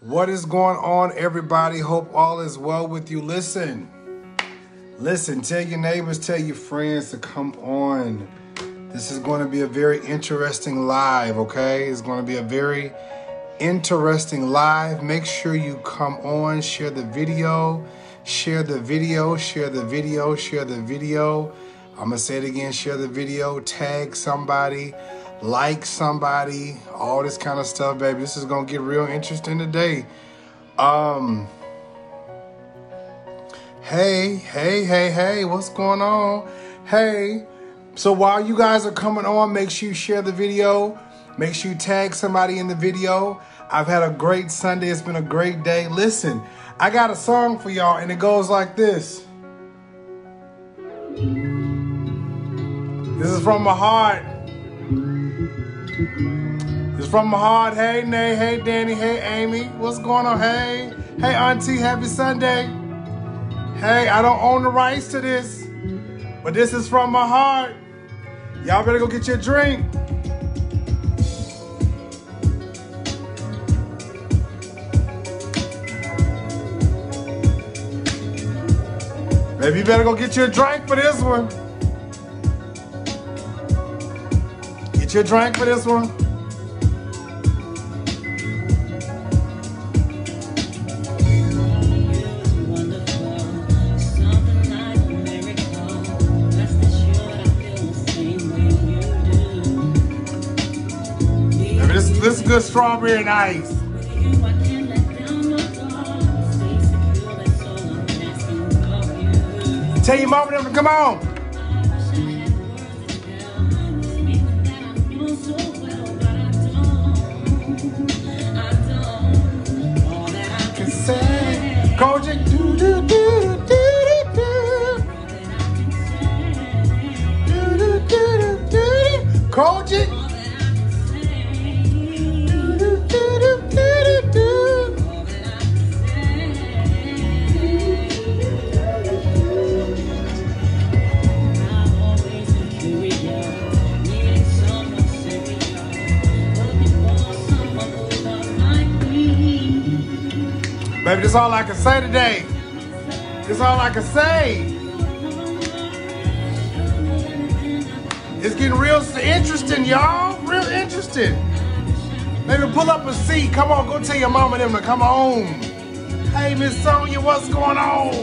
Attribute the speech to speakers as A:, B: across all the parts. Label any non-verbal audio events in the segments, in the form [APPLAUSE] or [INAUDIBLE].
A: What is going on, everybody? Hope all is well with you. Listen, listen, tell your neighbors, tell your friends to come on. This is going to be a very interesting live, okay? It's going to be a very interesting live. Make sure you come on, share the video, share the video, share the video, share the video. I'm going to say it again share the video, tag somebody, like somebody, all this kind of stuff, baby. This is to get real interesting today. Um, hey, hey, hey, hey, what's going on? Hey, so while you guys are coming on, make sure you share the video. Make sure you tag somebody in the video. I've had a great Sunday. It's been a great day. Listen, I got a song for y'all, and it goes like this. This is from my heart. It's from my heart. Hey, Nay. Hey, Danny. Hey, Amy. What's going on? Hey. Hey, Auntie. Happy Sunday. Hey, I don't own the rights to this, but this is from my heart. Y'all better go get your drink. Maybe you better go get you a drink for this one. Get your drink for this one. This, is good strawberry and ice. Tell your mama them to come on. Coaching. Do, do, do, do, do, do. Do, do, do, do, do. Baby, that's all I can say today. That's all I can say. It's getting real interesting, y'all. Real interesting. Maybe pull up a seat. Come on, go tell your mama them to come on. Hey, Miss Sonia, what's going on?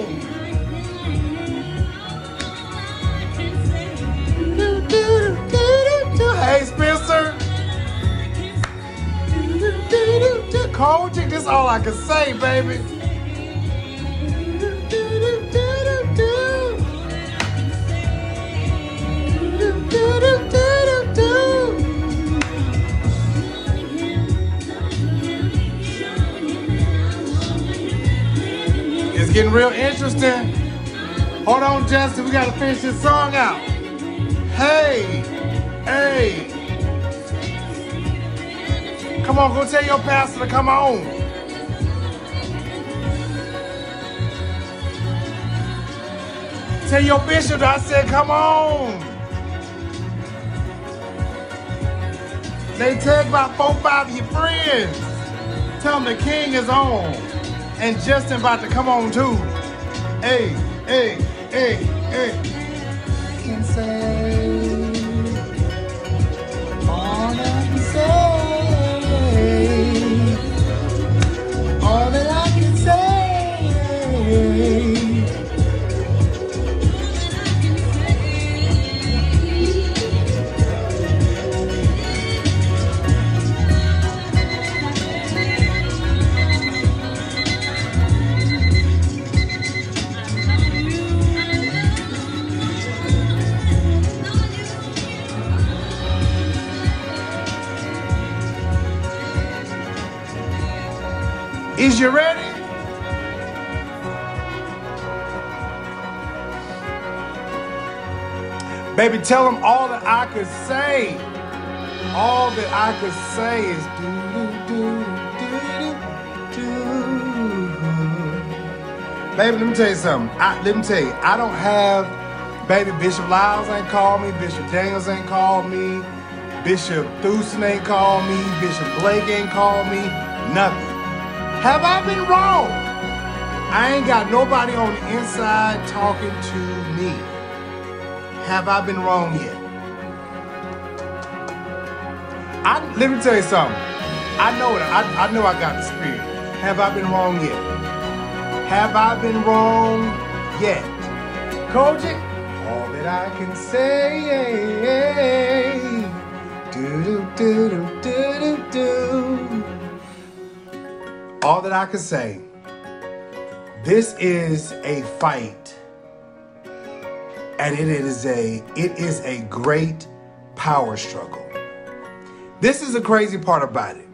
A: Hey, Spencer cold chick. This all I can say, baby. It's getting real interesting. Hold on, Justin. We got to finish this song out. Hey, hey. Come on, go tell your pastor to come on. Tell your bishop I said, come on. They tag about four, five of your friends. Tell them the king is on. And Justin about to come on too. Hey, hey, hey, hey. Can say Is you ready? Baby, tell them all that I could say. All that I could say is do do do do do. Baby, let me tell you something. I, let me tell you, I don't have. Baby, Bishop Lyles ain't called me. Bishop Daniels ain't called me. Bishop Thuston ain't called me. Bishop Blake ain't called me. Nothing. Have I been wrong? I ain't got nobody on the inside talking to me. Have I been wrong yet? I let me tell you something. I know it. I, I know I got the spirit. Have I been wrong yet? Have I been wrong yet? Koji, all that I can say. Do do do do do do. All that I can say. This is a fight, and it is a it is a great power struggle. This is the crazy part about it.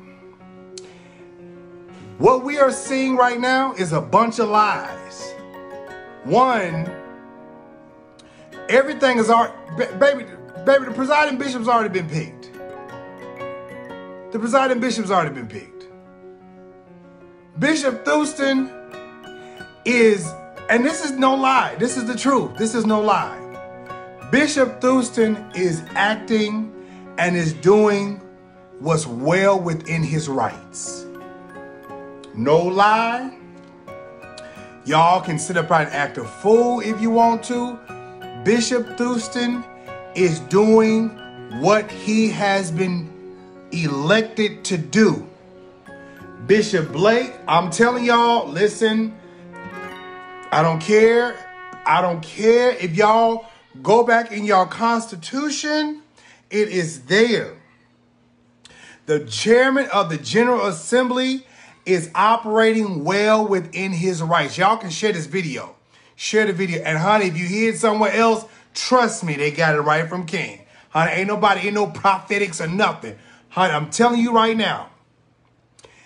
A: What we are seeing right now is a bunch of lies. One, everything is already, baby, baby, the presiding bishop's already been picked. The presiding bishop's already been picked. Bishop Thuston is, and this is no lie, this is the truth, this is no lie. Bishop Thuston is acting and is doing what's well within his rights. No lie. Y'all can sit up and act a fool if you want to. Bishop Thuston is doing what he has been elected to do. Bishop Blake, I'm telling y'all, listen, I don't care. I don't care if y'all go back in your constitution, it is there. The chairman of the General Assembly is operating well within his rights. Y'all can share this video. Share the video. And honey, if you hear it somewhere else, trust me, they got it right from King. Honey, ain't nobody, ain't no prophetics or nothing. Honey, I'm telling you right now,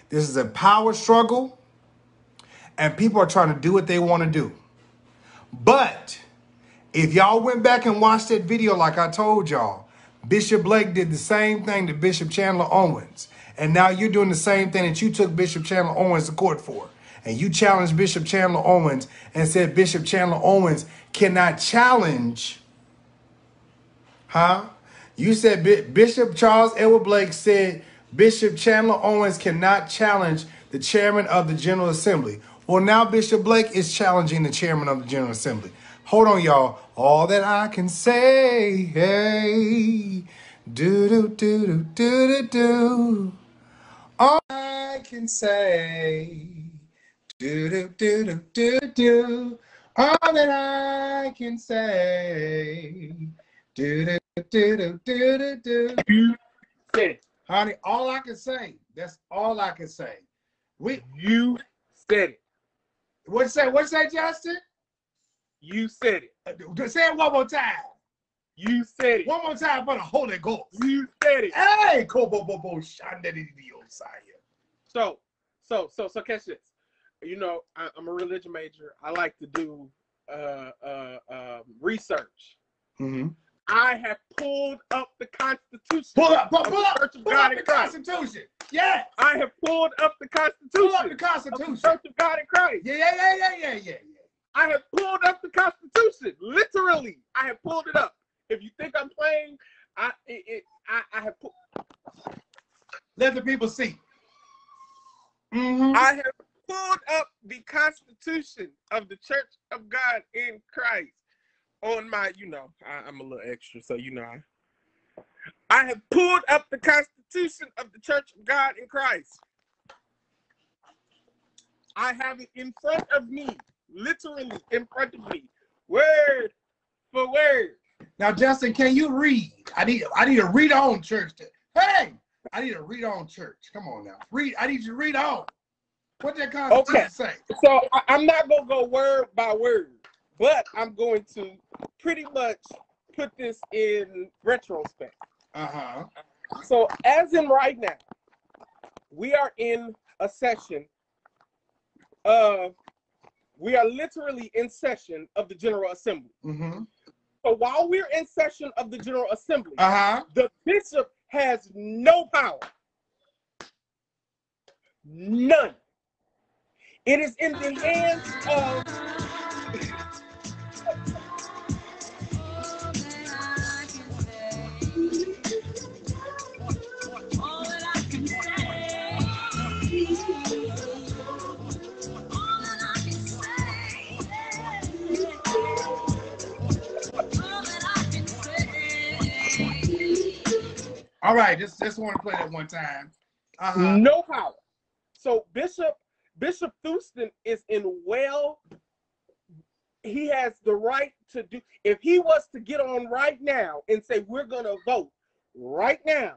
A: this is a power struggle, and people are trying to do what they want to do. But if y'all went back and watched that video like I told y'all, Bishop Blake did the same thing to Bishop Chandler Owens. And now you're doing the same thing that you took Bishop Chandler Owens to court for. And you challenged Bishop Chandler Owens and said Bishop Chandler Owens cannot challenge. Huh? You said Bishop Charles Edward Blake said Bishop Chandler Owens cannot challenge the chairman of the General Assembly. Well, now Bishop Blake is challenging the chairman of the General Assembly. Hold on, y'all. All that I can say, hey, do do do do do do do. All I can say, do do do do do do. All that I can say, do do do do do do do.
B: Said it.
A: Honey, all I can say. That's all I can say. We.
B: You said it.
A: What you say? What you say, Justin?
B: You said it.
A: Uh, Say it one more time.
B: You said it.
A: One more time for the Holy Ghost.
B: You said it.
A: Hey, Kobo Bobo.
B: So, so, so, so, catch this. You know, I, I'm a religion major. I like to do uh, uh, uh, research.
A: Mm-hmm.
B: I have pulled up the Constitution.
A: Pull up, pull, pull up, pull
B: God
A: up the
B: Christ.
A: Constitution. Yeah,
B: I have pulled up the Constitution
A: pull up the
B: of the
A: Constitution.
B: Church of God in Christ.
A: Yeah, yeah, yeah, yeah, yeah, yeah.
B: I have pulled up the Constitution. Literally, I have pulled it up. If you think I'm playing, I it, it I, I have pu-
A: Let the people see. Mm-hmm.
B: I have pulled up the Constitution of the Church of God in Christ Oh, on my, you know, I, I'm a little extra, so you know. I, I have pulled up the Constitution of the Church of God in Christ. I have it in front of me, literally in front of me, word for word.
A: Now, Justin, can you read? I need I need to read on church. To, hey, I need to read on church. Come on now. Read. I need you to read on. What that Constitution
B: Okay.
A: say?
B: So I, I'm not gonna go word by word, but I'm going to pretty much put this in retrospect.
A: Uh-huh.
B: So as in right now, we are in a session of we are literally in session of the General Assembly.
A: Mm-hmm.
B: So while we're in session of the General Assembly,
A: Uh-huh.
B: the bishop has no power. None. It is in the hands of
A: All right, just just want to play that one time.
B: Uh-huh. No power. So Bishop Bishop Thuston is in well. He has the right to do. If he was to get on right now and say we're going to vote right now,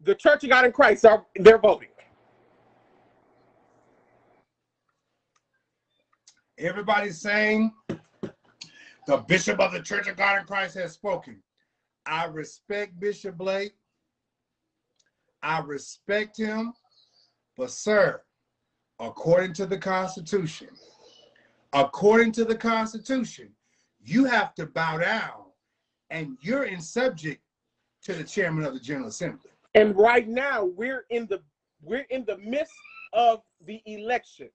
B: the Church of God in Christ are they're voting.
A: Everybody's saying the Bishop of the Church of God in Christ has spoken. I respect Bishop Blake. I respect him. But, sir, according to the Constitution, according to the Constitution, you have to bow down and you're in subject to the chairman of the General Assembly.
B: And right now we're in the we're in the midst of the election.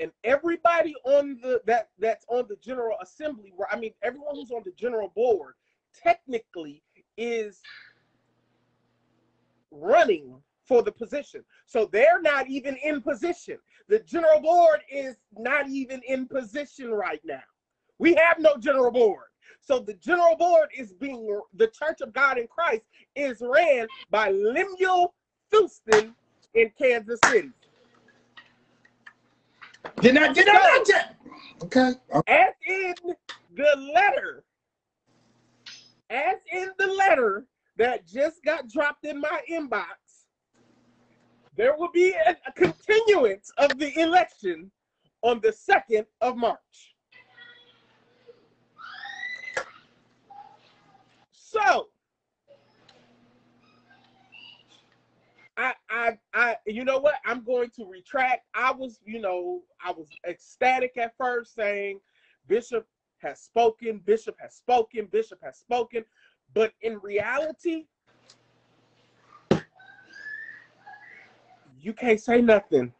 B: And everybody on the that that's on the General Assembly, I mean everyone who's on the general board technically is running for the position. So they're not even in position. The general board is not even in position right now. We have no general board. So the general board is being, the Church of God in Christ is ran by Lemuel Thuston in Kansas City.
A: Did not, did I not, okay.
B: As in the letter, as in the letter that just got dropped in my inbox, there will be a, a continuance of the election on the 2nd of March. So, I, I, I, you know what? I'm going to retract. I was, you know, I was ecstatic at first saying Bishop has spoken, Bishop has spoken, Bishop has spoken. But in reality, you can't say nothing.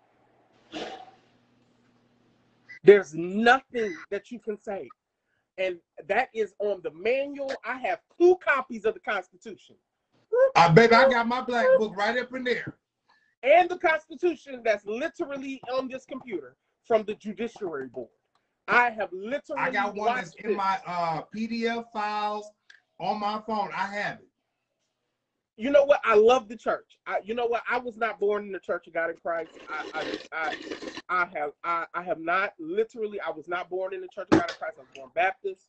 B: There's nothing that you can say. And that is on the manual. I have two copies of the Constitution.
A: I bet I got my black book right up in there.
B: And the Constitution that's literally on this computer from the Judiciary Board. I have literally.
A: I got one that's in my uh, PDF files on my phone. I have it
B: you know what? I love the church. I, you know what? I was not born in the Church of God in Christ. I, I, I, I have, I, I have not literally. I was not born in the Church of God in Christ. I was born Baptist,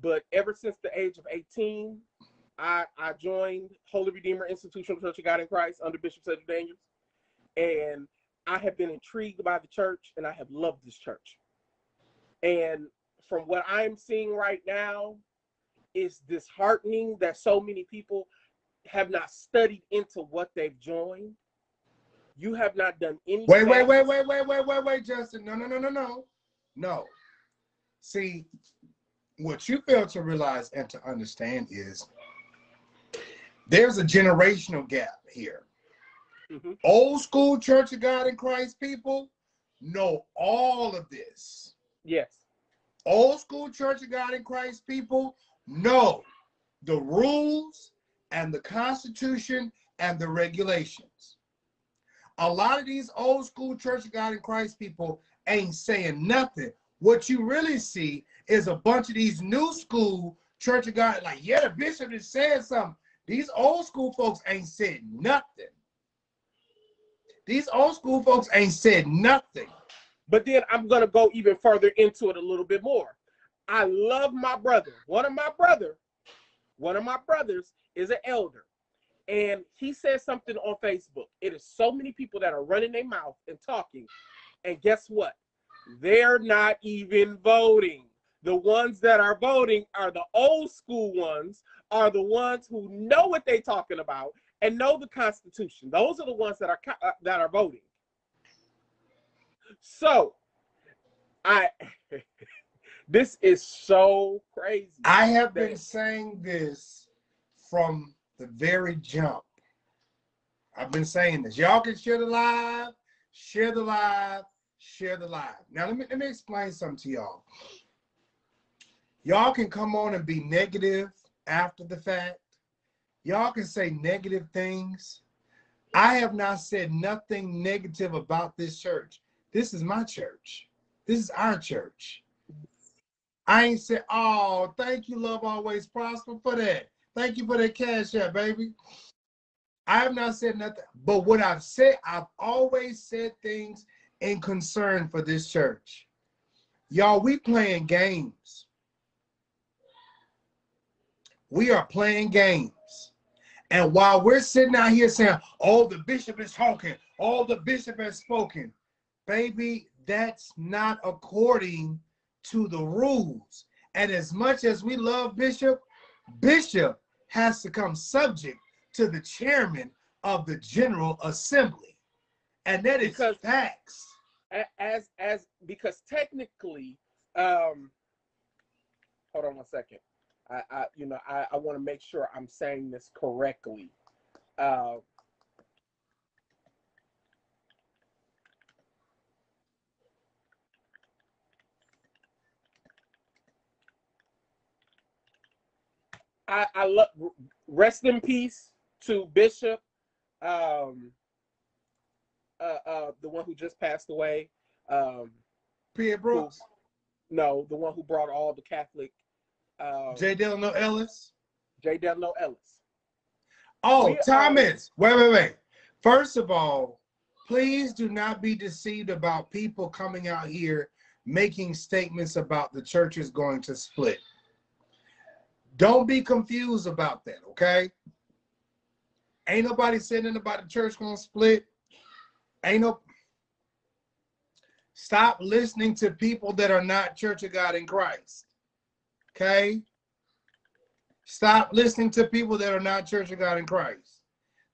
B: but ever since the age of eighteen, I, I joined Holy Redeemer Institutional Church of God in Christ under Bishop Cedric Daniels, and I have been intrigued by the church, and I have loved this church. And from what I'm seeing right now, it's disheartening that so many people have not studied into what they've joined. You have not done any.
A: Wait, wait, wait, wait, wait, wait, wait, wait, Justin. No, no, no, no, no. No. See, what you fail to realize and to understand is there's a generational gap here. Mm-hmm. Old school Church of God in Christ people know all of this.
B: Yes.
A: Old school Church of God in Christ people know the rules and the Constitution and the regulations. A lot of these old school Church of God in Christ people ain't saying nothing. What you really see is a bunch of these new school Church of God, like, yeah, the bishop is saying something. These old school folks ain't said nothing. These old school folks ain't said nothing.
B: But then I'm going to go even further into it a little bit more. I love my brother. One of my brother, one of my brothers is an elder. And he said something on Facebook. It is so many people that are running their mouth and talking. And guess what? They're not even voting. The ones that are voting are the old school ones, are the ones who know what they're talking about and know the Constitution. Those are the ones that are uh, that are voting. So, I [LAUGHS] this is so crazy.
A: I have been saying this from the very jump. I've been saying this. Y'all can share the live, share the live, share the live. Now let me let me explain something to y'all. Y'all can come on and be negative after the fact. Y'all can say negative things. I have not said nothing negative about this church. This is my church. This is our church. I ain't said, oh, thank you, love always prosper for that. Thank you for that cash app, baby. I have not said nothing, but what I've said, I've always said things in concern for this church. Y'all, we playing games. We are playing games. And while we're sitting out here saying, oh, the bishop is talking, all the bishop has spoken, baby, that's not according to the rules. And as much as we love Bishop, Bishop has to come subject to the chairman of the General Assembly. And that is because, facts.
B: As as because technically, um hold on one second. I, I you know I, I want to make sure I'm saying this correctly. Uh I, I love rest in peace to Bishop, um, uh, uh, the one who just passed away. Um,
A: Pierre Brooks.
B: Who, no, the one who brought all the Catholic.
A: Um, J. Delano Ellis.
B: J. Delano Ellis.
A: Oh, we Thomas. Are, wait, wait, wait. First of all, please do not be deceived about people coming out here making statements about the church is going to split. Don't be confused about that, okay? Ain't nobody saying about the church gonna split. Ain't no stop listening to people that are not Church of God in Christ. Okay? Stop listening to people that are not Church of God in Christ.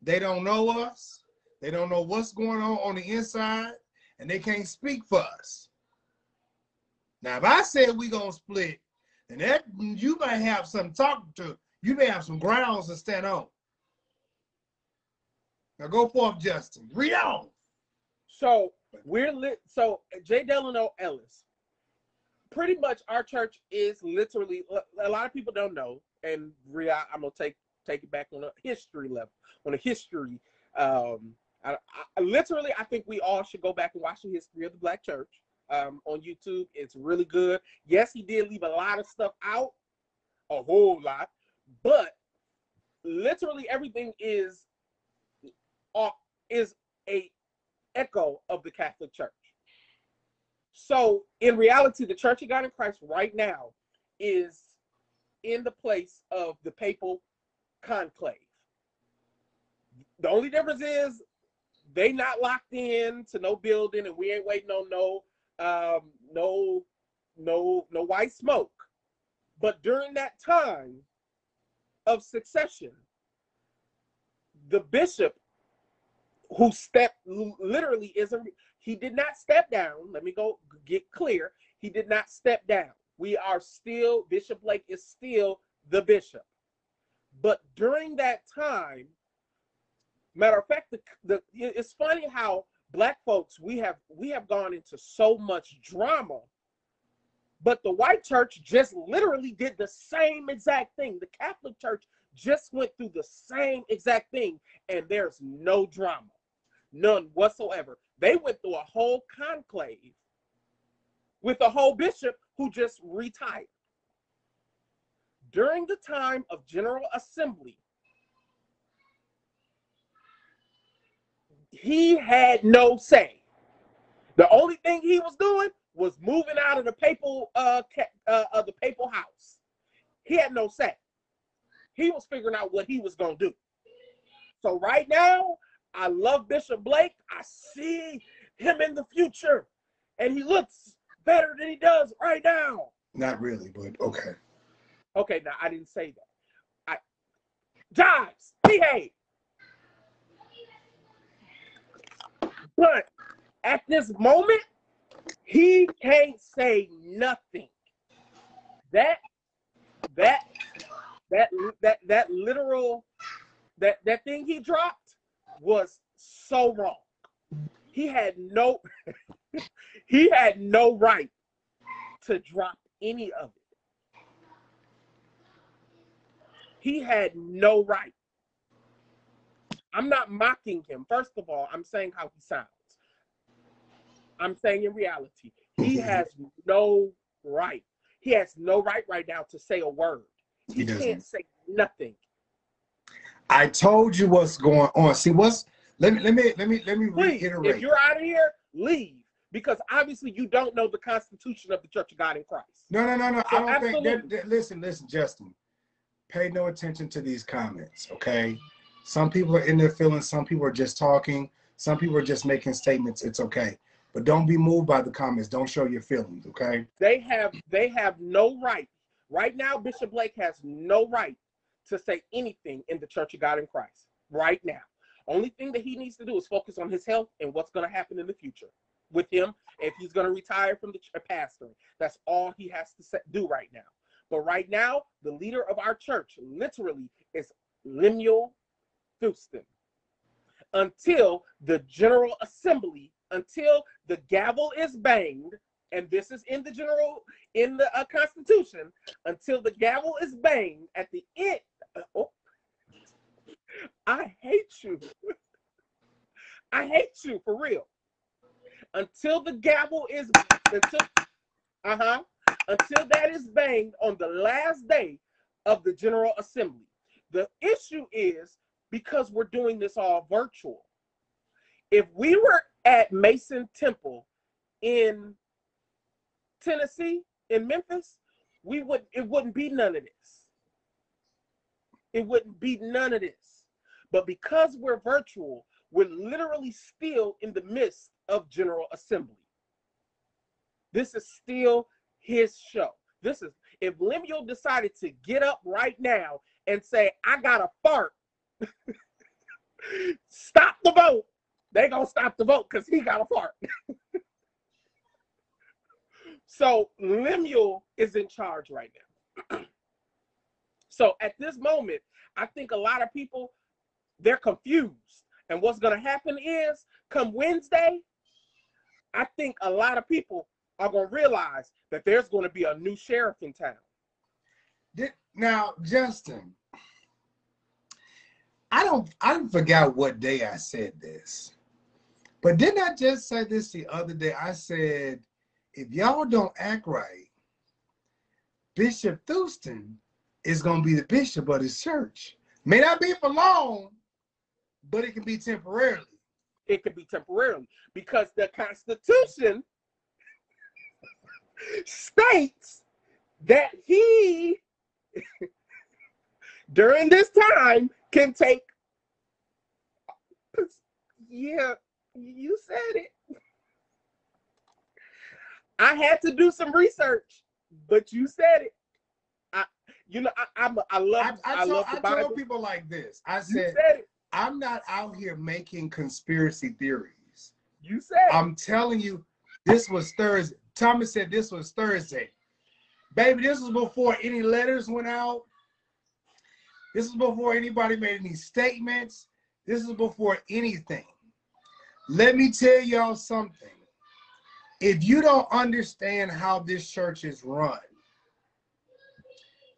A: They don't know us. They don't know what's going on on the inside, and they can't speak for us. Now, if I said we gonna split, then that you may have some talk to. You may have some grounds to stand on. Now go forth, Justin. Read on.
B: So we're lit. So J. Delano Ellis. Pretty much, our church is literally. A lot of people don't know, and real. I'm gonna take take it back on a history level, on a history. Um, I, I, literally, I think we all should go back and watch the history of the Black Church um, on YouTube. It's really good. Yes, he did leave a lot of stuff out, a whole lot, but literally everything is uh, is a echo of the Catholic Church. So in reality, the Church of God in Christ right now is in the place of the papal conclave. The only difference is they not locked in to no building, and we ain't waiting on no um, no no no white smoke. But during that time of succession, the bishop who stepped literally isn't he did not step down. Let me go get clear. He did not step down. We are still Bishop Blake is still the bishop. But during that time, matter of fact, the, the it's funny how black folks we have we have gone into so much drama but the white church just literally did the same exact thing. The catholic church just went through the same exact thing and there's no drama none whatsoever. They went through a whole conclave with a whole bishop who just retired. During the time of general assembly he had no say. The only thing he was doing was moving out of the papal uh, uh of the papal house. He had no say. He was figuring out what he was gonna do. So right now, I love Bishop Blake. I see him in the future, and he looks better than he does right now.
A: Not really, but okay.
B: Okay, now I didn't say that. I Jives, behave. But at this moment, he can't say nothing. That that that that that literal that that thing he dropped was so wrong. He had no [LAUGHS] he had no right to drop any of it. He had no right. I'm not mocking him. First of all, I'm saying how he sounds. I'm saying in reality, he mhm. has no right. He has no right right now to say a word. He, he can't say nothing.
A: I told you what's going on. See, what's let me let me let me let me
B: Please,
A: reiterate.
B: if you're out of here, leave because obviously you don't know the Constitution of the Church of God in Christ.
A: no, no, no, no.
B: So
A: I don't think. That, that- listen, listen, Justin. Pay no attention to these comments, okay? Some people are in their feelings. Some people are just talking. Some people are just making statements. It's okay, but don't be moved by the comments. Don't show your feelings, okay?
B: They have they have no right. Right now, Bishop Blake has no right to say anything in the Church of God in Christ. Right now. Only thing that he needs to do is focus on his health and what's going to happen in the future with him if he's going to retire from the ch- uh, pastoring. That's all he has to do right now. But right now, the leader of our church literally is Lemuel Thuston until the General Assembly, until the gavel is banged, and this is in the general in the uh, Constitution, until the gavel is banged at the end. uh, oh, I hate you. I hate you for real. Until the gavel is until uh-huh until that is banged on the last day of the General Assembly. The issue is because we're doing this all virtual. If we were at Mason Temple in Tennessee, in Memphis, we would it wouldn't be none of this. It wouldn't be none of this. But because we're virtual, we're literally still in the midst of General Assembly. This is still his show. This is if Lemuel decided to get up right now and say, I got a fart, stop the vote. They gonna stop the vote because he got a fart. [LAUGHS] so Lemuel is in charge right now. [CLEARS THROAT] so at this moment, I think a lot of people they're confused. And what's gonna happen is come Wednesday, I think a lot of people are gonna realize that there's gonna be a new sheriff in town.
A: Did, now, Justin, I don't I forgot what day I said this. But didn't I just say this the other day? I said, if y'all don't act right, Bishop Thuston is gonna be the bishop of this church. May not be for long, but it can be temporarily.
B: It could be temporarily because the Constitution [LAUGHS] states that he [LAUGHS] during this time can take yeah you said it i had to do some research but you said it i you know i i'm I love
A: I,
B: i,
A: I, told,
B: love
A: I
B: the bible
A: told people like this. I said,
B: said it
A: I'm not out here making conspiracy theories.
B: you said
A: I'm telling you, this was Thursday. Thomas said this was Thursday. Baby, this was before any letters went out. This is before anybody made any statements. This is before anything. Let me tell y'all something. If you don't understand how this church is run,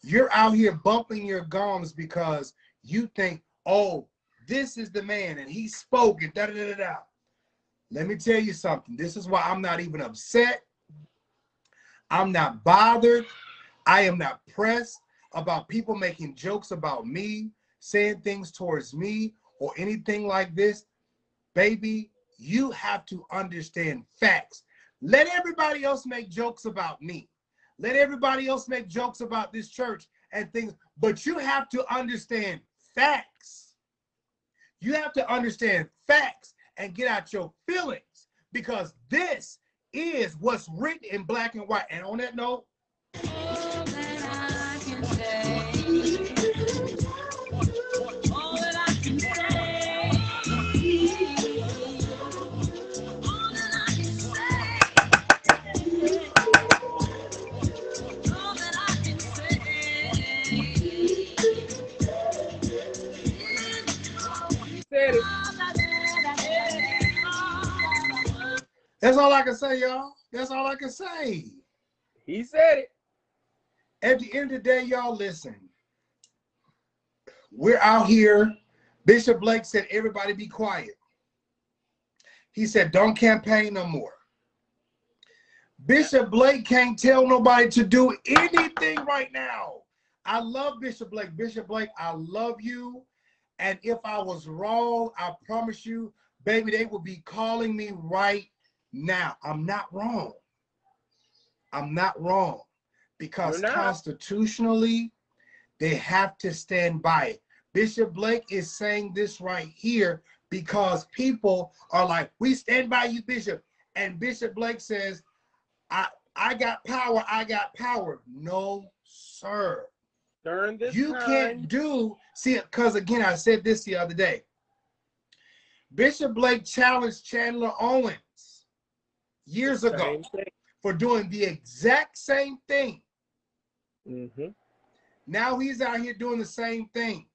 A: you're out here bumping your gums because you think, oh, this is the man and he spoke and da da da da. Let me tell you something. This is why I'm not even upset. I'm not bothered. I am not pressed about people making jokes about me, saying things towards me, or anything like this. Baby, you have to understand facts. Let everybody else make jokes about me. Let everybody else make jokes about this church and things, but you have to understand facts. You have to understand facts and get out your feelings because this is what's written in black and white. And on that note, that's all I can say, y'all. That's all I can say.
B: he said it
A: At the end of the day, y'all listen. We're out here. Bishop Blake said, everybody be quiet. He said, don't campaign no more. Bishop Blake can't tell nobody to do anything right now. I love Bishop Blake. Bishop Blake, I love you. And if I was wrong, I promise you, baby, they will be calling me right now. I'm not wrong. I'm not wrong because
B: not.
A: constitutionally, they have to stand by it. Bishop Blake is saying this right here because people are like, we stand by you, Bishop. And Bishop Blake says, I, I got power, I got power. No, sir.
B: During this
A: You
B: time,
A: can't do, see, because again, I said this the other day. Bishop Blake challenged Chandler Owens years ago for doing the exact same thing.
B: Mhm.
A: Now he's out here doing the same thing.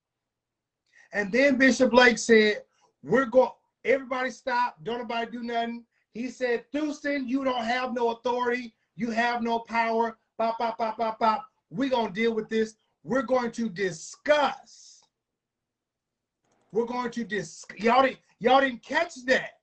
A: And then Bishop Blake said, We're going, everybody stop, don't nobody do nothing. He said, Thuston, you don't have no authority, you have no power. Bop, bop, bop, bop, bop. We're gonna deal with this. We're going to discuss. We're going to discuss. Y'all didn't, y'all didn't catch that.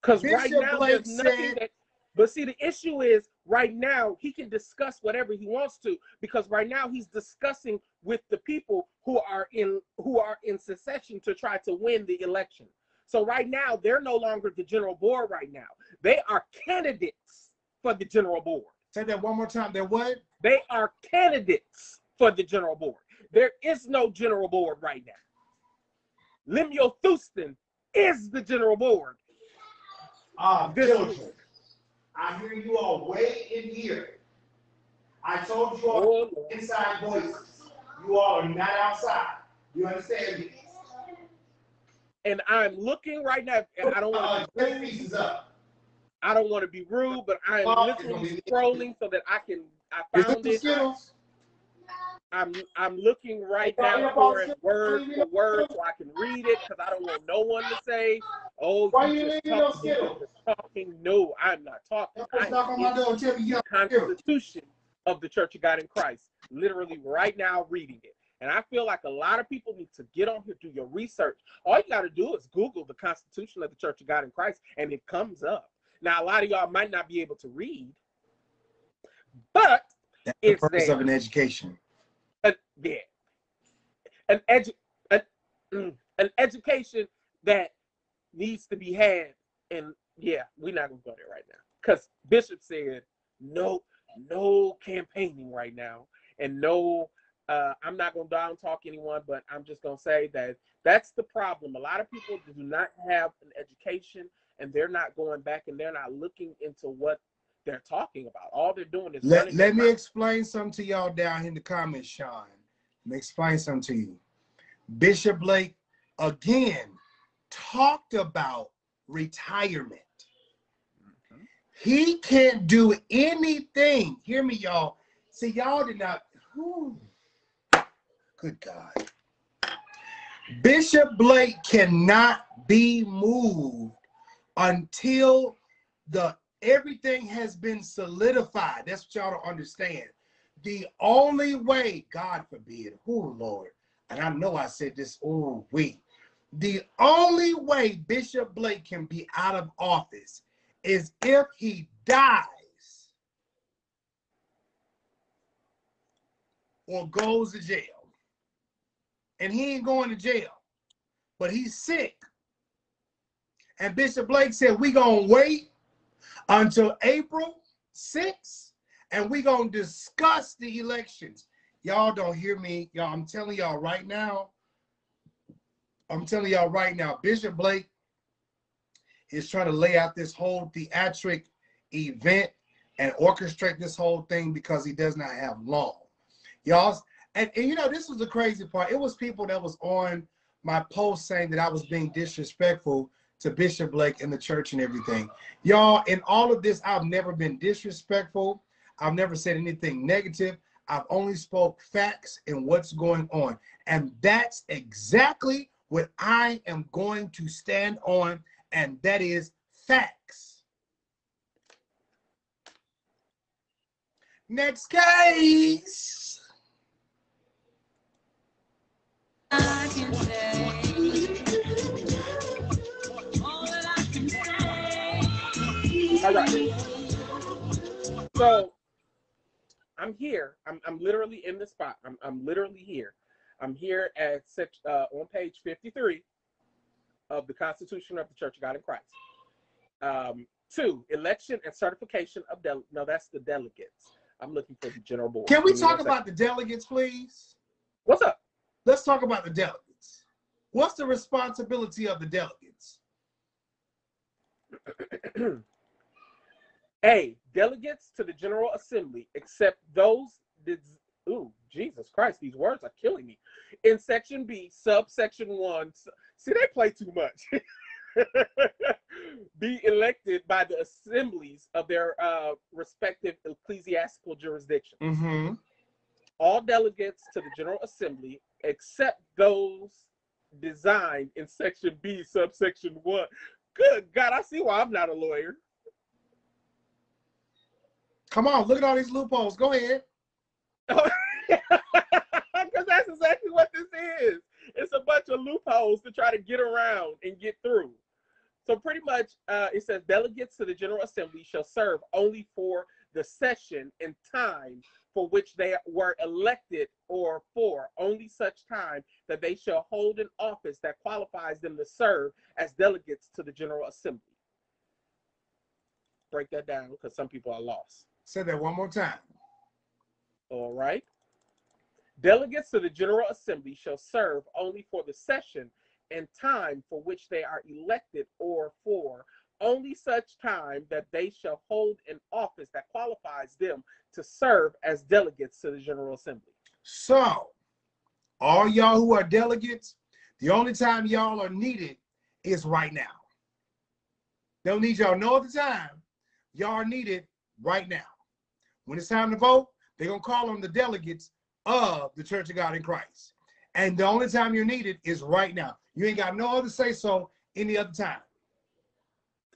B: Because right now
A: Blake
B: there's nothing
A: said-
B: that. But see, the issue is right now he can discuss whatever he wants to because right now he's discussing with the people who are in who are in secession to try to win the election. So right now they're no longer the general board. Right now they are candidates for the general board.
A: Say that one more time. There what?
B: They are candidates for the general board. There is no general board right now. Lemuel Thuston is the general board.
A: Uh, I hear you all way in here. I told you all
B: Oh,
A: inside voices. You all are not outside. You understand me?
B: and I'm looking right now. And I don't
A: Uh,
B: want to be
A: Jeff
B: rude.
A: Up.
B: I don't want to be rude, but I am
A: Oh,
B: literally scrolling so that I can. I found
A: this
B: it.
A: the Skittles?
B: I'm I'm looking right now for it word for word so I can read it because I don't want no one to say, "Oh,
A: Why
B: you
A: you
B: just
A: leaving those
B: talking,
A: Skittles?
B: talking." No, I'm not talking. I
A: knock on my door and tell me you
B: the
A: got Skittles.
B: Constitution of the Church of God in Christ. Literally right now reading it. And I feel like a lot of people need to get on here, do your research. All you got to do is Google the Constitution of the Church of God in Christ, and it comes up. Now, a lot of y'all might not be able to read, but
A: That's the purpose
B: there.
A: of an education.
B: uh, yeah, an edu- an, mm, an education that needs to be had. And yeah, we're not gonna go there right now because Bishop said no, no campaigning right now, and no. Uh, I'm not gonna down talk anyone, but I'm just gonna say that that's the problem. A lot of people do not have an education, and they're not going back and they're not looking into what they're talking about. All they're doing is
A: Let, let me
B: their
A: explain something to y'all down in the comments, Sean. Let me explain something to you. Bishop Blake again talked about retirement.
B: mouth.
A: He can't do anything. Hear me, y'all. See, y'all did not. whew. Good God. Bishop Blake cannot be moved until the everything has been solidified. That's what y'all don't understand. The only way, God forbid, oh Lord, and I know I said this, oh we. The only way Bishop Blake can be out of office is if he dies or goes to jail. And he ain't going to jail, but he's sick. And Bishop Blake said, we going to wait until April 6th and we going to discuss the elections. Y'all don't hear me. Y'all, I'm telling y'all right now. I'm telling y'all right now, Bishop Blake is trying to lay out this whole theatric event and orchestrate this whole thing because he does not have long. Y'all, and, and you know, this was the crazy part. It was people that was on my post saying that I was being disrespectful to Bishop Blake and the church and everything. Y'all, in all of this, I've never been disrespectful. I've never said anything negative. I've only spoke facts and what's going on. And that's exactly what I am going to stand on, and that is facts. Next case.
B: So I'm here. I'm, I'm literally in the spot. I'm, I'm literally here. I'm here at sec- uh, on page 53 of the Constitution of the Church of God in Christ. Um, two, election and certification of del. No, that's the delegates. I'm looking for the general board.
A: Can we talk about the delegates, please?
B: what's up?
A: Let's talk about the delegates. What's the responsibility of the delegates? [CLEARS THROAT]
B: A. Delegates to the General Assembly, except those. Des- Ooh, Jesus Christ! These words are killing me. In Section B, subsection one. See, they play too much. [LAUGHS] be elected by the assemblies of their uh, respective ecclesiastical jurisdiction.
A: Mm-hmm.
B: All delegates to the General Assembly, except those designed in Section B, subsection one. Good God, I see why I'm not a lawyer.
A: Come on, look at all these loopholes. Go ahead. [LAUGHS]
B: Because that's exactly what this is. It's a bunch of loopholes to try to get around and get through. So pretty much, uh, it says delegates to the General Assembly shall serve only for the session and time for which they were elected, or for only such time that they shall hold an office that qualifies them to serve as delegates to the General Assembly. Break that down because some people are lost.
A: Say that one more time.
B: All right. Delegates to the General Assembly shall serve only for the session and time for which they are elected, or for only such time that they shall hold an office that qualifies them to serve as delegates to the General Assembly.
A: So, all y'all who are delegates, the only time y'all are needed is right now. Don't need y'all no other time. Y'all are needed right now. When it's time to vote, they're gonna call on the delegates of the Church of God in Christ. And the only time you're needed is right now. You ain't got no other say so any other time.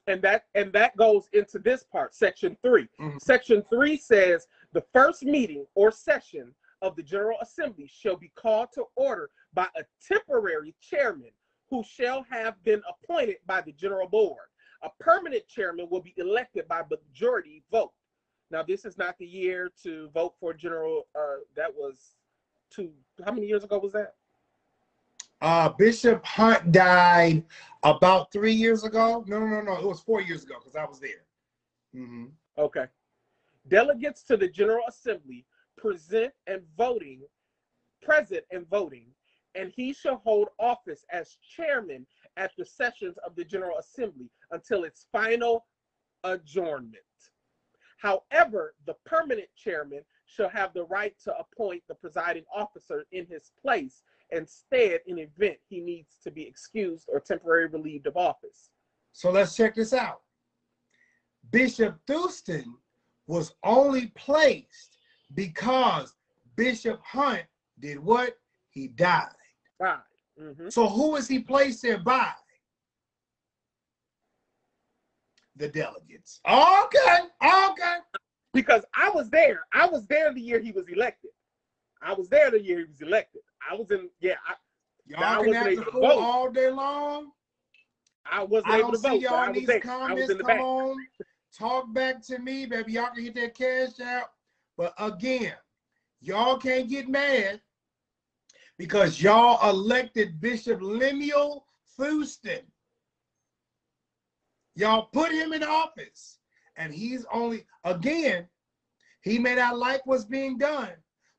B: And that and that goes into this part, section 3
A: Mhm.
B: Section three says the first meeting or session of the General Assembly shall be called to order by a temporary chairman who shall have been appointed by the General Board. A permanent chairman will be elected by majority vote. Now, this is not the year to vote for general. Uh, that was two. How many years ago was that?
A: Uh, Bishop Hunt died about three years ago. No, no, no, no. It was four years ago because I was there. Mhm.
B: Okay. Delegates to the General Assembly present and voting, present and voting, and he shall hold office as chairman at the sessions of the General Assembly until its final adjournment. However, the permanent chairman shall have the right to appoint the presiding officer in his place instead in event he needs to be excused or temporarily relieved of office.
A: So let's check this out. Bishop Thuston was only placed because Bishop Hunt did what? He died.
B: Right. Mhm.
A: So who is he placed there by? The delegates. Okay, okay.
B: because I was there. I was there the year he was elected. I was there the year he was elected. I was in, yeah, I,
A: Y'all can act the fool
B: vote.
A: all day long.
B: I wasn't
A: I
B: able
A: don't
B: to
A: see
B: vote.
A: y'all
B: I
A: in
B: was
A: these
B: there. I was
A: comments.
B: in the
A: Come
B: back.
A: on, talk back to me, baby. Y'all can hit that cash out. But again, y'all can't get mad because y'all elected Bishop Lemuel Thuston. Y'all put him in office, and he's only again, he may not like what's being done,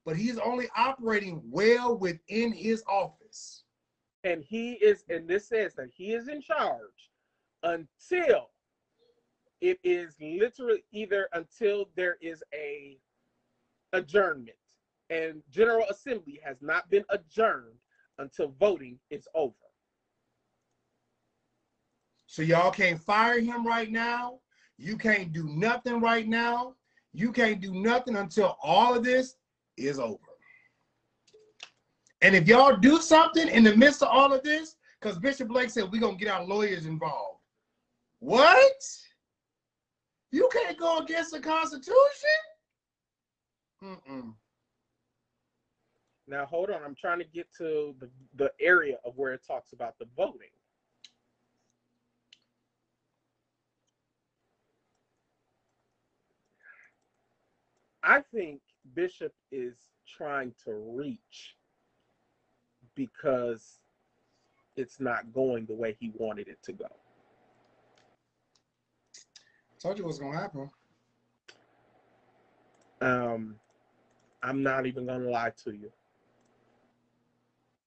A: but he's only operating well within his office.
B: And he is, and this says that he is in charge until it is literally either until there is a adjournment. And General Assembly has not been adjourned until voting is over.
A: So y'all can't fire him right now. You can't do nothing right now. You can't do nothing until all of this is over. And if y'all do something in the midst of all of this, because Bishop Blake said we're gonna get our lawyers involved. What? You can't go against the Constitution? Mm-mm.
B: Now hold on, I'm trying to get to the, the area of where it talks about the voting. I think Bishop is trying to reach because it's not going the way he wanted it to go.
A: Told you what's gonna happen.
B: Um, I'm not even gonna lie to you.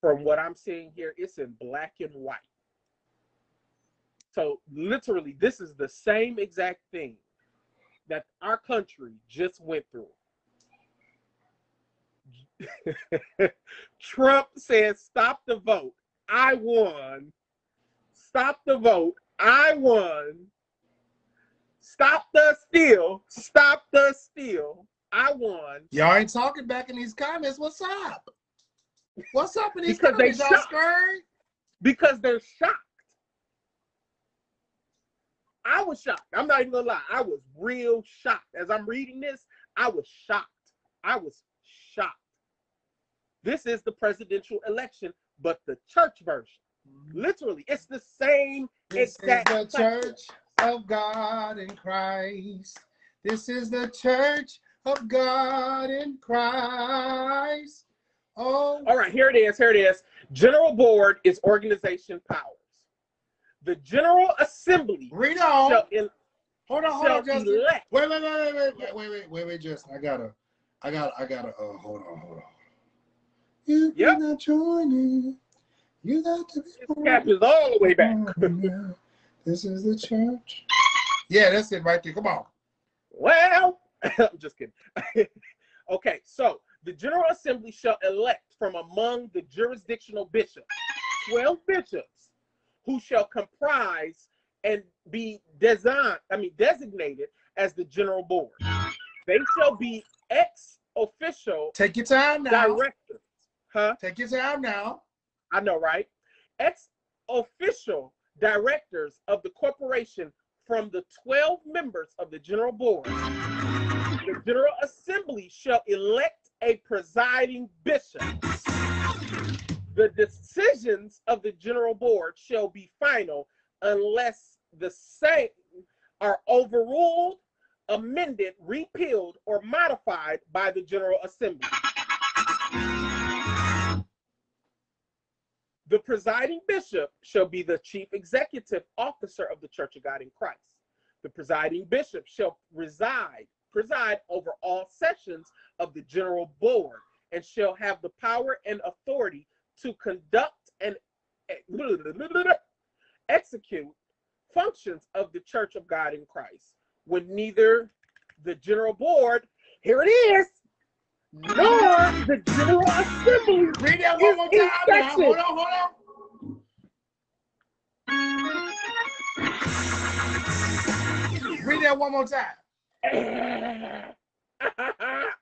B: From what I'm seeing here, it's in black and white. So literally, this is the same exact thing that our country just went through. [LAUGHS] Trump says, "Stop the vote. I won. Stop the vote. I won. Stop the steal. Stop the steal. I won."
A: Y'all ain't talking back in these comments. What's up? What's up in these
B: Because they
A: comments? Y'all scared?
B: because they're shocked. I was shocked. I'm not even gonna lie. I was real shocked. As I'm reading this, I was shocked. I was shocked. This is the presidential election, but the church version. Literally, it's the same
A: This is the
B: platform.
A: church of God in Christ. This is the church of God in Christ. Oh,
B: All right, here it is. Here it is. General board is organization powers. The General Assembly
A: read on.
B: shall, el-
A: Hold on, hold on, Justin.
B: elect.
A: Wait, wait, wait, wait, wait, wait, wait, wait, wait, wait, Justin. I gotta, I gotta, I gotta. Uh, hold on, hold on.
B: Yep.
A: cannot join in. You got to be.
B: This cap is all the way back.
A: this is the church. Yeah, that's it right there. Come on.
B: Well, [LAUGHS] I'm just kidding. [LAUGHS] okay, so the General Assembly shall elect from among the jurisdictional bishops 12 bishops who shall comprise and be design, I mean designated as the general board. They shall be ex official
A: Take your time now.
B: directors. Huh?
A: Take your time now.
B: I know, right? Ex official directors of the corporation from the 12 members of the general board. The General Assembly shall elect a presiding bishop. The decisions of the general board shall be final unless the same are overruled, amended, repealed, or modified by the General Assembly. The presiding bishop shall be the chief executive officer of the Church of God in Christ. The presiding bishop shall reside, preside over all sessions of the general board and shall have the power and authority to conduct and [LAUGHS] execute functions of the Church of God in Christ when neither the general board, here it is, nor the general assembly
A: Read that one more time now. Hold on, hold on. Read that one more time. [LAUGHS]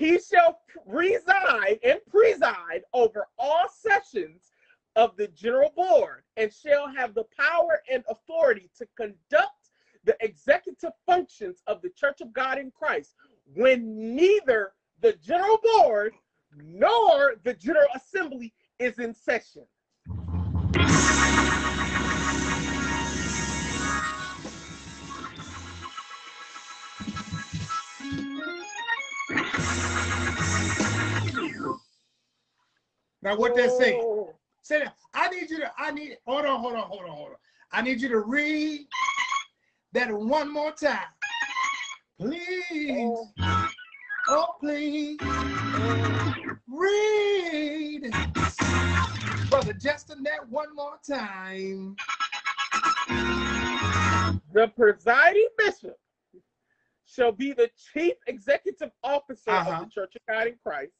B: he shall reside and preside over all sessions of the general board and shall have the power and authority to conduct the executive functions of the Church of God in Christ when neither the general board nor the general assembly is in session.
A: Now what that say?
B: Oh.
A: Say that. I need you to. I need. Hold on, hold on, hold on, hold on. I need you to read that one more time, please. Oh, please read, brother Justin. That one more time.
B: The presiding bishop shall be the chief executive officer
A: Uh-huh.
B: of the Church of God in Christ.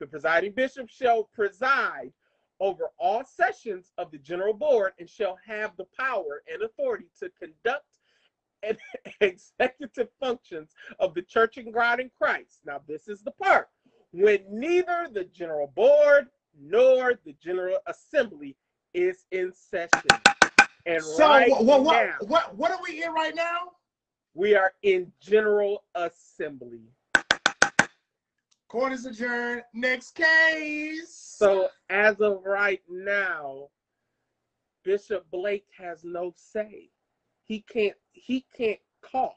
B: The presiding bishop shall preside over all sessions of the general board and shall have the power and authority to conduct and [LAUGHS] executive functions of the Church of God in Christ. Now, this is the part when neither the general board nor the general assembly is in session. And
A: So
B: right
A: what, what,
B: now,
A: what, what, what are we in right now?
B: we are in General Assembly.
A: Court is adjourned. Next case.
B: So as of right now, Bishop Blake has no say. He can't he can't cough.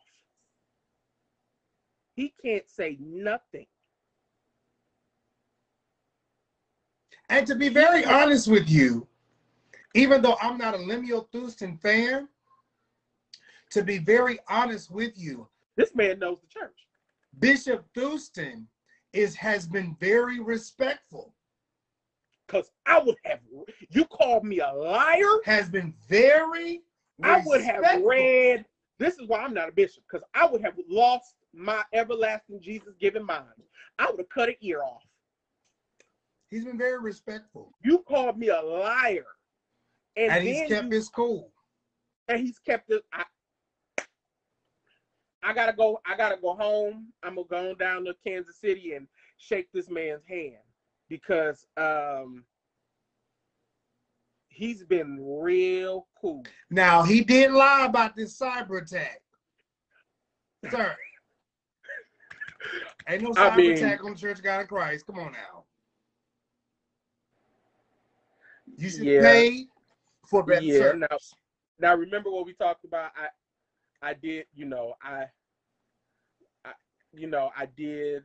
B: He can't say nothing.
A: And to be very honest with you, even though I'm not a Lemuel Thuston fan, to be very honest with you,
B: This man knows the church.
A: Bishop Thuston is has been very respectful,
B: Cause I would have you called me a liar.
A: has been very
B: I would have read. This is why I'm not a bishop, because I would have lost my everlasting Jesus given mind. I would have cut an ear off.
A: He's been very respectful.
B: You called me a liar. And,
A: And, he's kept
B: you-
A: his cool.
B: and he's kept it. I, I gotta go. I gotta go home. I'm gonna go on down to Kansas City and shake this man's hand because um, he's been real cool.
A: Now he did lie about this cyber attack. Sir. Ain't no
B: I
A: cyber
B: mean-
A: attack on the Church of God in Christ. Come on now. You should
B: Yeah.
A: pay for better
B: Yeah,
A: service.
B: now- Now remember what we talked about. I I did. You know I. I you know I did.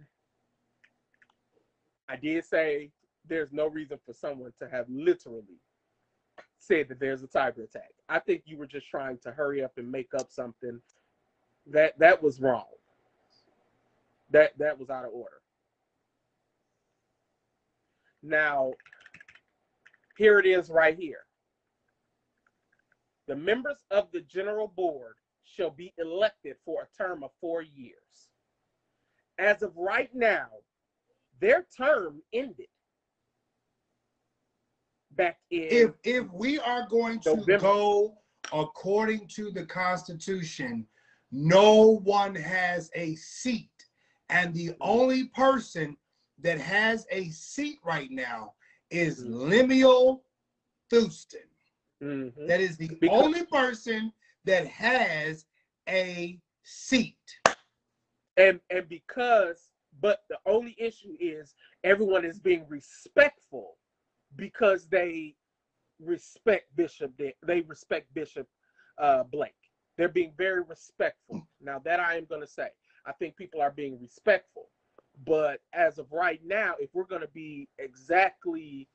B: I did say there's no reason for someone to have literally said that there's a cyber attack. I think you were just trying to hurry up and make up something that that was wrong. That that was out of order. Now, here it is right here. The members of the general board shall be elected for a term of four years. As of right now, their term ended back in
A: If if we are going to
B: November.
A: go according to the Constitution, no one has a seat. And the only person that has a seat right now is Lemuel Thuston.
B: Mhm.
A: That is the
B: Because-
A: only person that has a seat.
B: and and because but the only issue is everyone is being respectful because they respect bishop they, respect bishop uh blake. They're being very respectful. Now that i am going to say. I think people are being respectful. But as of right now if we're going to be exactly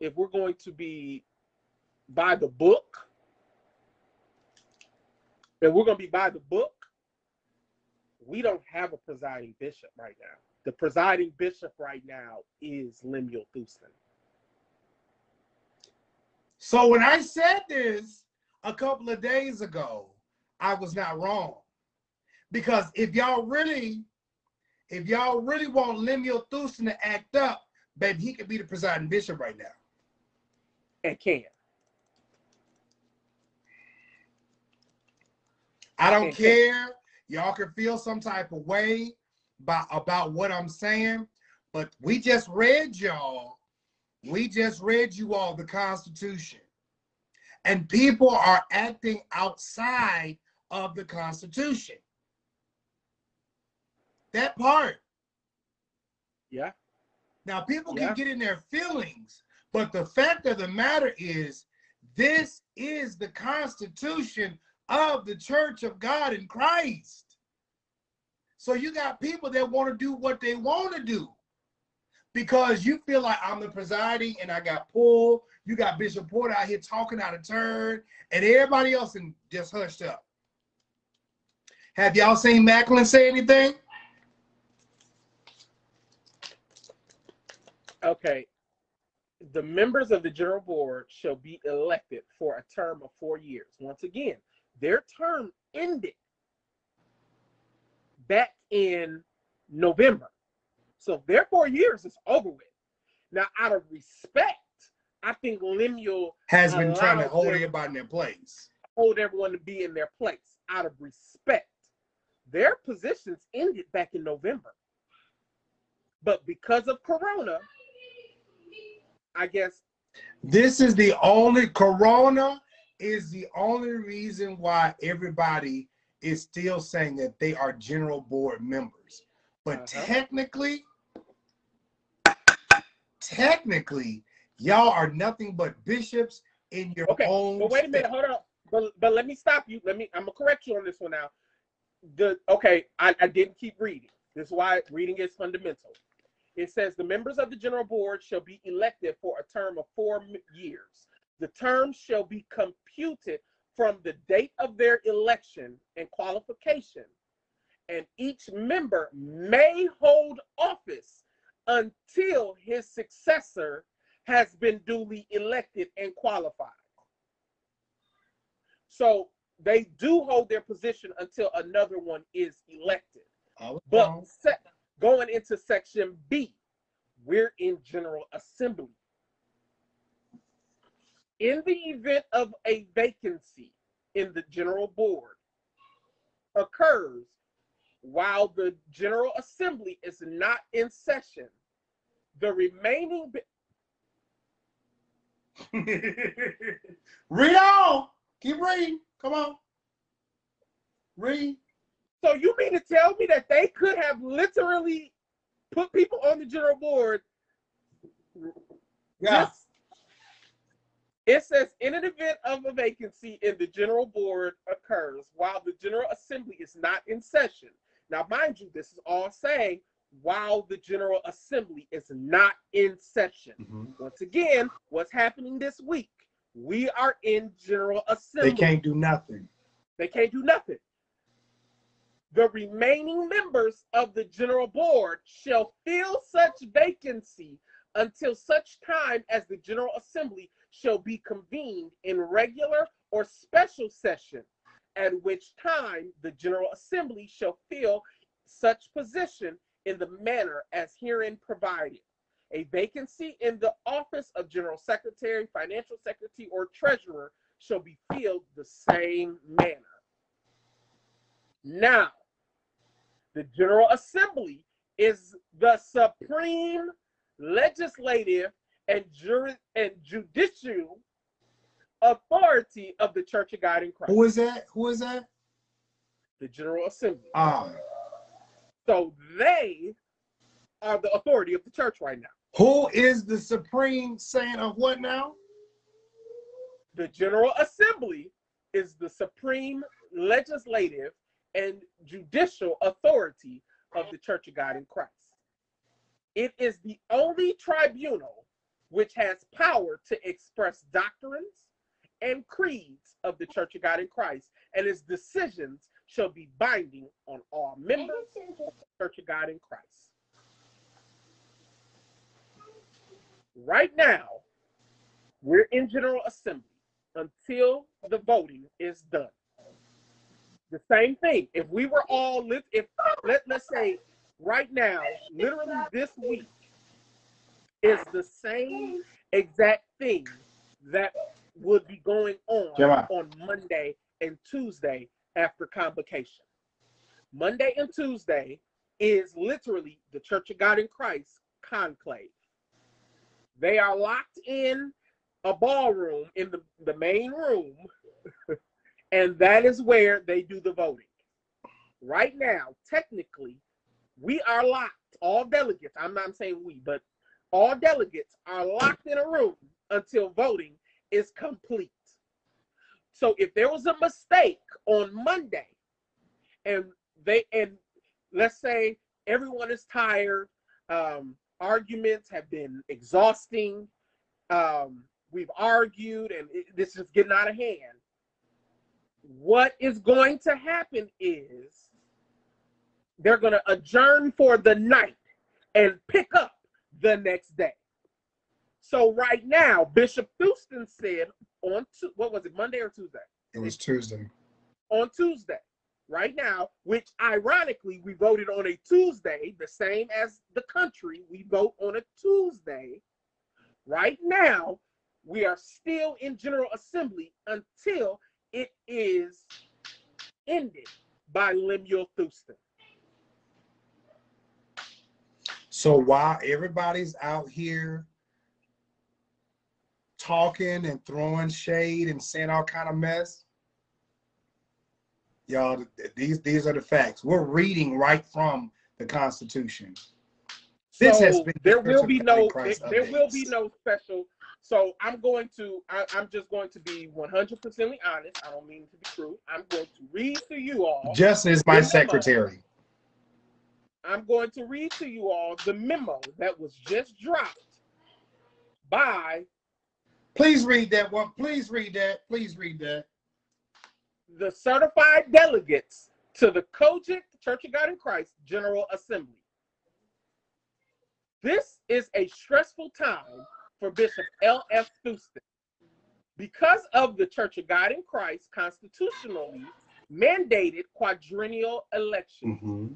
B: if we're going to be by the book if we're going to be by the book we don't have a presiding bishop right now. The presiding bishop right now is Lemuel Thuston.
A: So when I said this a couple of days ago, I was not wrong. Because if y'all really, if y'all really want Lemuel Thuston to act up, baby, he could be the presiding bishop right now.
B: and can.
A: I don't [LAUGHS] care. Y'all can feel some type of way about, about what I'm saying, but we just read y'all. We just read you all the Constitution. And people are acting outside of the Constitution. That part.
B: Yeah.
A: Now, people can get in their feelings, but the fact of the matter is, this is the Constitution of the Church of God in Christ. So you got people that want to do what they want to do because you feel like I'm the presiding and I got Paul, you got Bishop Porter out here talking out of turn, and everybody else and just hushed up. Have y'all seen Macklin say anything?
B: Okay. The members of the general board shall be elected for a term of four years. Once again, their term ended back in November. So their four years is over with. Now, out of respect, I think Lemuel
A: Has been trying to hold everybody in their place.
B: hold everyone to be in their place out of respect. Their positions ended back in November. But because of Corona, I guess
A: This is the only Corona is the only reason why everybody is still saying that they are general board members. But
B: Uh-huh.
A: technically, technically, y'all are nothing but bishops in your
B: Okay,
A: own.
B: But wait a minute,
A: state.
B: hold on. But but let me stop you. Let me I'm gonna correct you on this one now. The okay, I, I didn't keep reading. This is why reading is fundamental. It says the members of the general board shall be elected for a term of four years. The term shall be computed from the date of their election and qualification, and each member may hold office until his successor has been duly elected and qualified. So they do hold their position until another one is elected. But se- going into section B, we're in General Assembly. In the event of a vacancy in the General Board occurs while the General Assembly is not in session, the remaining [LAUGHS]
A: Read on. Keep reading. Come on. Read.
B: So you mean to tell me that they could have literally put people on the general board?
A: Yeah.
B: Just- It says in an event of a vacancy in the general board occurs while the general assembly is not in session. Now, mind you, this is all saying while the general assembly is not in session.
A: Mhm.
B: Once again, what's happening this week? We are in general assembly.
A: They can't do nothing.
B: They can't do nothing. The remaining members of the general board shall fill such vacancy until such time as the general assembly shall be convened in regular or special session, at which time the general assembly shall fill such position in the manner as herein provided. A vacancy in the office of general secretary, financial secretary, or treasurer shall be filled the same manner. Now, the General Assembly is the supreme legislative and, juri- and judicial authority of the Church of God in Christ.
A: Who is that? Who is that?
B: The General Assembly.
A: Ah.
B: So they are the authority of the church right now.
A: Who is the supreme saying of what now?
B: The General Assembly is the supreme legislative and judicial authority of the Church of God in Christ. It is the only tribunal which has power to express doctrines and creeds of the Church of God in Christ, and its decisions shall be binding on all members of the Church of God in Christ. Right now, we're in General Assembly until the voting is done. The same thing. If we were all if let let's say right now, literally this week, is the same exact thing that would be going on on Monday and Tuesday after convocation. Monday and Tuesday is literally the Church of God in Christ conclave. They are locked in a ballroom in the, the main room, [LAUGHS] and that is where they do the voting. Right now, technically, we are locked. All delegates, I'm not saying we, but all delegates are locked in a room until voting is complete. So if there was a mistake on Monday and they and let's say everyone is tired, um, arguments have been exhausting, um, we've argued and it, this is getting out of hand. What is going to happen is they're going to adjourn for the night and pick up the next day. So right now, Bishop Thuston said on what was it, Monday or Tuesday?
A: It was Tuesday.
B: On Tuesday, right now, which ironically we voted on a Tuesday, the same as the country, we vote on a Tuesday. Right now, we are still in General Assembly until it is ended by Lemuel Thuston.
A: So while everybody's out here talking and throwing shade and saying all kind of mess, y'all, these these are the facts. We're reading right from the Constitution. This
B: so
A: has been
B: there will be no there,
A: Christ
B: there will be no special so i'm going to I, i'm just going to be 100% honest i don't mean to be true i'm going to read to you all
A: Justin is my secretary.
B: I'm going to read to you all the memo that was just dropped by
A: Please read that one. Please read that. Please read that.
B: the certified delegates to the COGIC Church of God in Christ General Assembly. This is a stressful time for Bishop L.F. Thuston because of the Church of God in Christ constitutionally mandated quadrennial election.
A: Mm-hmm.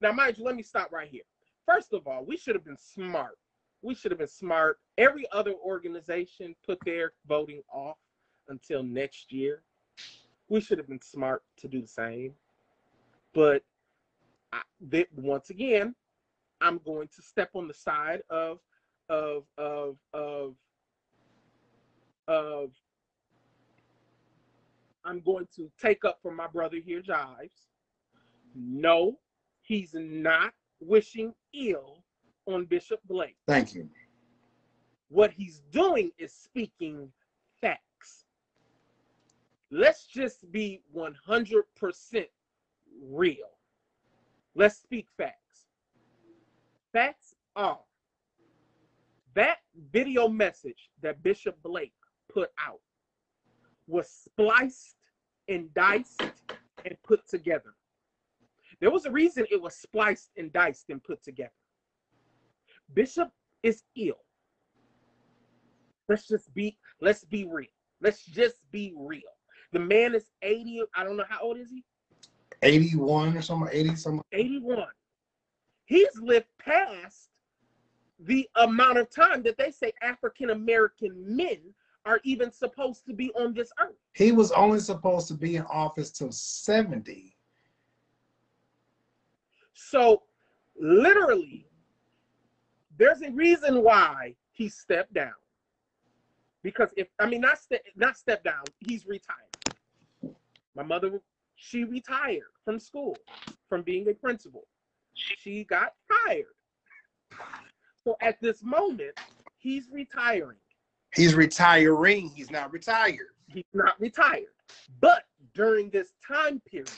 B: Now, mind you, let me stop right here. First of all, we should have been smart. We should have been smart. Every other organization put their voting off until next year. We should have been smart to do the same. But I, that, once again, I'm going to step on the side of of of of of I'm going to take up for my brother here, Jives. No, he's not wishing ill on Bishop Blake.
A: Thank you.
B: What he's doing is speaking facts. Let's just be 100% real. Let's speak facts. Facts are that video message that Bishop Blake put out was spliced and diced and put together. There was a reason it was spliced and diced and put together. Bishop is ill. Let's just be let's be real. Let's just be real. The man is 80. I don't know how old is he?
A: 81 or something, 80 something.
B: 81. He's lived past the amount of time that they say African American men are even supposed to be on this earth.
A: He was only supposed to be in office till 70.
B: So, literally, there's a reason why he stepped down. Because if I mean not step not step down, he's retired. My mother, she retired from school, from being a principal. She got fired. So at this moment, he's retiring.
A: He's retiring. He's not retired.
B: He's not retired. But during this time period,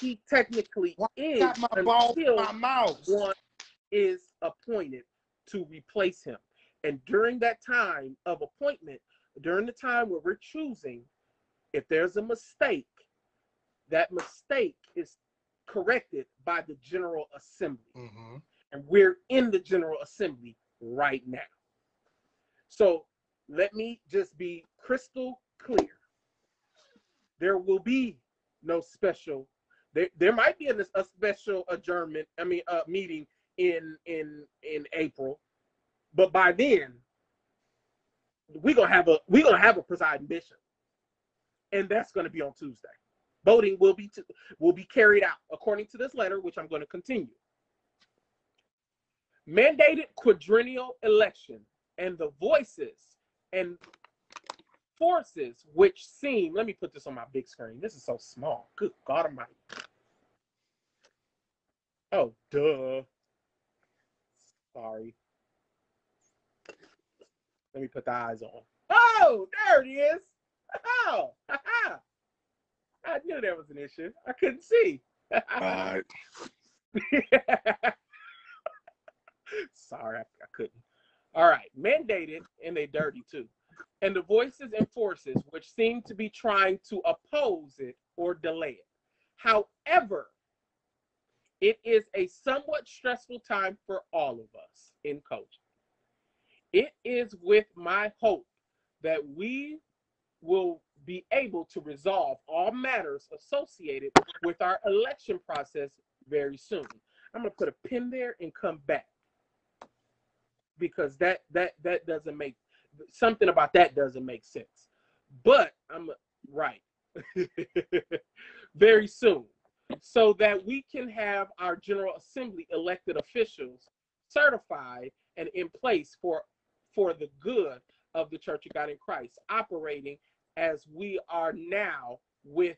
B: he technically
A: Why
B: is
A: Got my ball
B: until
A: my mouth.
B: one is appointed to replace him. And during that time of appointment, during the time where we're choosing, if there's a mistake, that mistake is corrected by the General Assembly.
A: Mhm.
B: And we're in the General Assembly right now. So let me just be crystal clear. There will be no special. There, there might be a, a special adjournment. I mean, uh, meeting in in in April, but by then we're gonna have a we're gonna have a presiding bishop, and that's gonna be on Tuesday. Voting will be to, will be carried out according to this letter, which I'm going to continue. Mandated quadrennial election and the voices and forces which seem. Let me put this on my big screen. This is so small. Good God Almighty. Oh, duh. Sorry. Let me put the eyes on. Oh, there it is. Oh, I knew there was an issue. I couldn't see.
A: Right. [LAUGHS]
B: Sorry, I, I couldn't. All right, mandated and they dirty too. And the voices and forces which seem to be trying to oppose it or delay it. However, it is a somewhat stressful time for all of us in COGIC. It is with my hope that we will be able to resolve all matters associated with our election process very soon. I'm going to put a pin there and come back because that that that doesn't make something about that doesn't make sense. But I'm right. [LAUGHS] very soon so that we can have our general assembly elected officials certified and in place for for the good of the church of god in christ operating as we are now with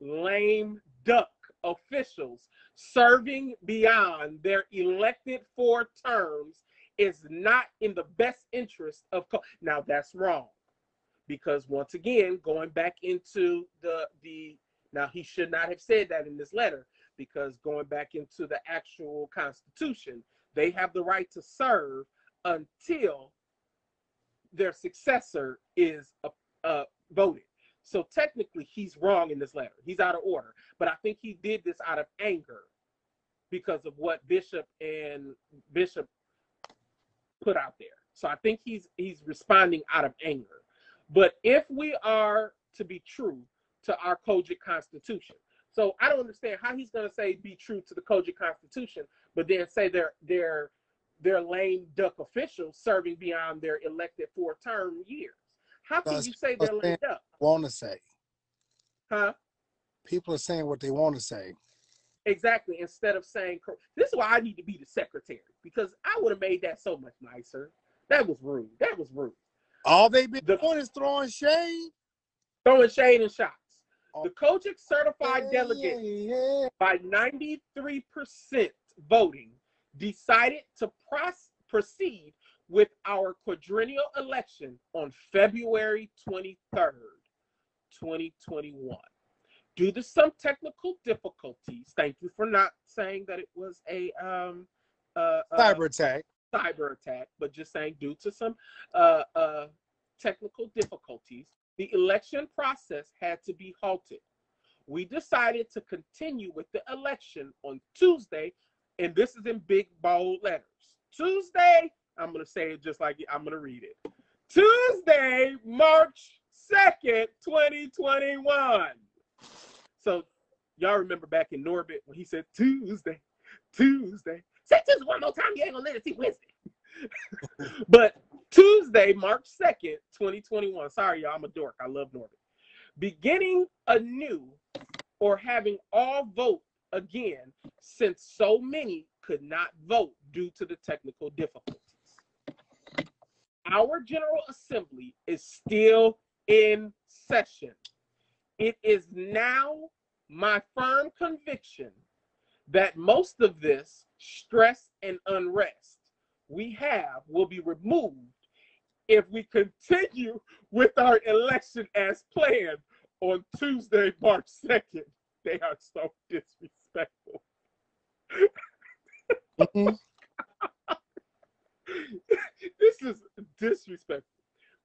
B: lame duck officials serving beyond their elected four terms is not in the best interest of co- now that's wrong because once again going back into the the now he should not have said that in this letter because going back into the actual Constitution, they have the right to serve until their successor is uh, uh, voted. So technically, he's wrong in this letter. He's out of order. But I think he did this out of anger because of what Bishop and Bishop put out there. So I think he's he's responding out of anger. But if we are to be true to our COGIC Constitution, so I don't understand how he's going to say be true to the COGIC Constitution, but then say they're they're they're lame duck officials serving beyond their elected four term years. How can you say they're lame duck?
C: Want to say?
B: Huh?
C: People are saying what they want to say.
B: Exactly. Instead of saying, this is why I need to be the secretary because I would have made that so much nicer. That was rude. That was rude.
C: All they've been
B: The-
C: doing is throwing shade.
B: Throwing shade and shots.
C: Oh.
B: The COGIC certified delegate
C: Yeah, yeah.
B: by 93% voting decided to proceed with our quadrennial election on February 23rd, 2021. Due to some technical difficulties, thank you for not saying that it was a um, uh, uh,
C: Cyber attack.
B: cyber attack, but just saying due to some uh, uh, technical difficulties, the election process had to be halted. We decided to continue with the election on Tuesday, and this is in big bold letters. Tuesday, I'm going to say it just like I'm going to read it. Tuesday, March 2nd, 2021. So, y'all remember back in Norbit when he said Tuesday, Tuesday. Say Tuesday one more time, you ain't gonna let it see Wednesday. [LAUGHS] but Tuesday, March 2nd, 2021. Sorry, y'all, I'm a dork. I love Norbit. Beginning anew or having all vote again, since so many could not vote due to the technical difficulties. Our General Assembly is still in session. It is now my firm conviction that most of this stress and unrest we have will be removed if we continue with our election as planned on Tuesday, March 2nd. They are so disrespectful.
C: Mhm. [LAUGHS]
B: this is disrespectful.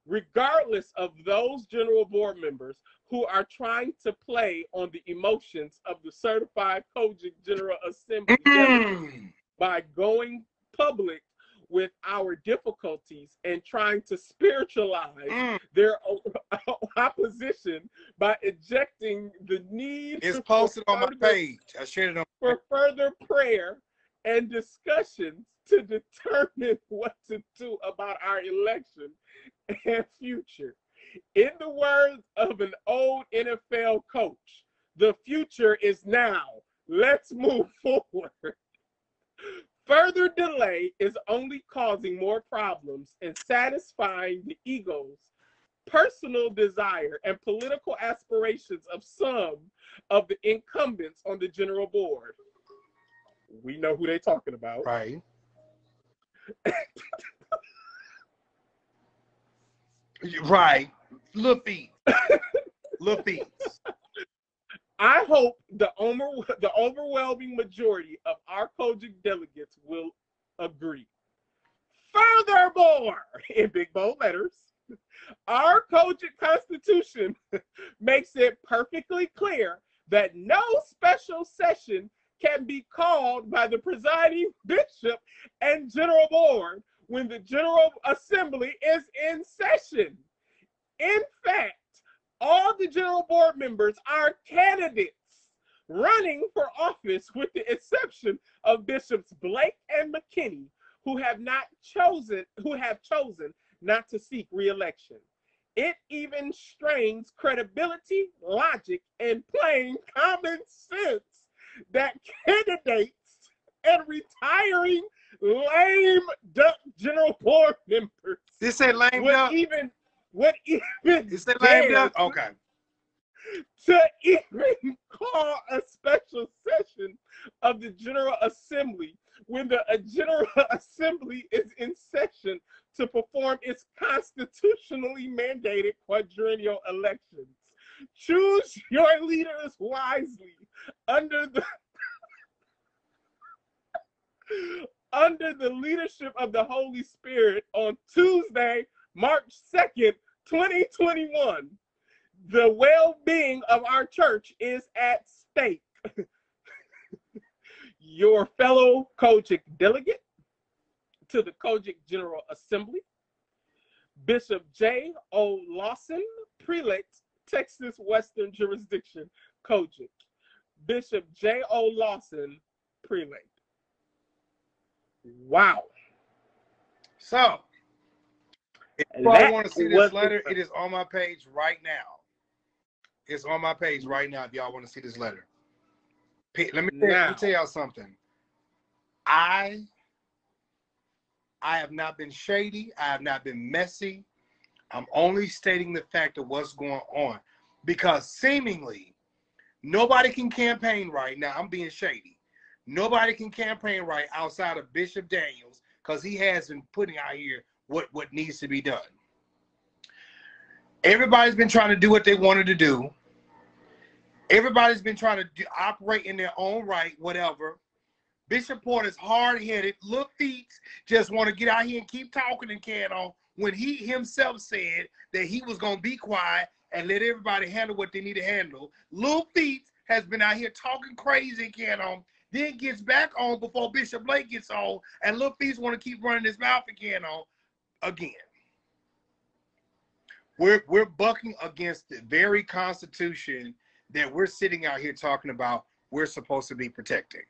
B: Regardless of those general board members who are trying to play on the emotions of the certified COGIC General Assembly
A: Mm.
B: by going public with our difficulties and trying to spiritualize
A: Mm.
B: their [LAUGHS] opposition by ejecting the need
A: It's posted on my
B: further-
A: page. I shared it on.
B: for further prayer and discussions to determine [LAUGHS] what to do about our election [LAUGHS] and future. In the words of an old NFL coach, the future is now. Let's move [LAUGHS] forward. Further delay is only causing more problems and satisfying the egos, personal desire, and political aspirations of some of the incumbents on the general board. We know who they're talking about.
A: Right. [LAUGHS] right. Little feet. [LAUGHS] Little feet.
B: I hope the, over, the overwhelming majority of our COGIC delegates will agree. Furthermore, [LAUGHS] in big bold letters, our COGIC Constitution [LAUGHS] makes it perfectly clear that no special session can be called by the presiding bishop and general board when the General Assembly is in session. In fact, all the general board members are candidates running for office with the exception of bishops Blake and McKinney who have not chosen who have chosen not to seek re-election. It even strains credibility, logic, and plain common sense that candidates and retiring lame duck general board members
A: This say lame
B: would
A: duck.
B: even would even
A: This say lame duck. Okay.
B: to even call a special session of the General Assembly when the uh, General [LAUGHS] Assembly is in session to perform its constitutionally mandated quadrennial elections. Choose your leaders wisely under the [LAUGHS] under the leadership of the Holy Spirit on Tuesday, March 2nd, 2021. The well being of our church is at stake. [LAUGHS] Your fellow COGIC delegate to the COGIC General Assembly, Bishop J. O. Lawson, Prelate, Texas Western Jurisdiction, COGIC. Bishop J. O. Lawson, Prelate. Wow.
A: So, if you want to see this letter, it is on my page right now. It's on my page right now if y'all want to see this letter. Let me, tell, let me tell y'all something. I I have not been shady. I have not been messy. I'm only stating the fact of what's going on because seemingly nobody can campaign right now. I'm being shady. Nobody can campaign right outside of Bishop Daniels because he has been putting out here what, what needs to be done. Everybody's been trying to do what they wanted to do. Everybody's been trying to do, operate in their own right, whatever. Bishop Porter's hard headed, little feet, just want to get out here and keep talking and can on when he himself said that he was going to be quiet and let everybody handle what they need to handle. Lil Feet has been out here talking crazy can on, then gets back on before Bishop Blake gets on, and Lil Feet want to keep running his mouth again on again. We're we're bucking against the very constitution that we're sitting out here talking about we're supposed to be protecting.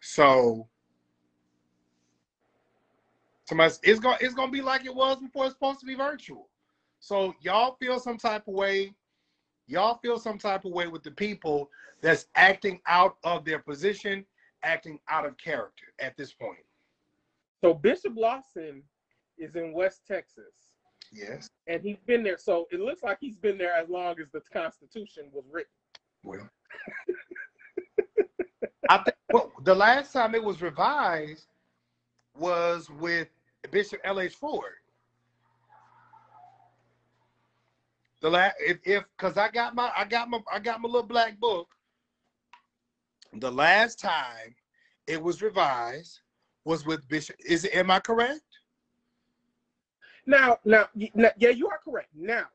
A: So somebody, it's gonna it's gonna be like it was before it's supposed to be virtual. So y'all feel some type of way, y'all feel some type of way with the people that's acting out of their position, acting out of character at this point.
B: So Bishop Lawson is in West Texas,
A: Yes.
B: and he's been there. So it looks like he's been there as long as the Constitution was written.
A: Well, I think well, the last time it was revised was with Bishop L.H. Ford. The last, if if because I got my I got my I got my little black book. The last time it was revised was with Bishop. Is it? Am I correct?
B: Now, now, now, yeah, you are correct. Now,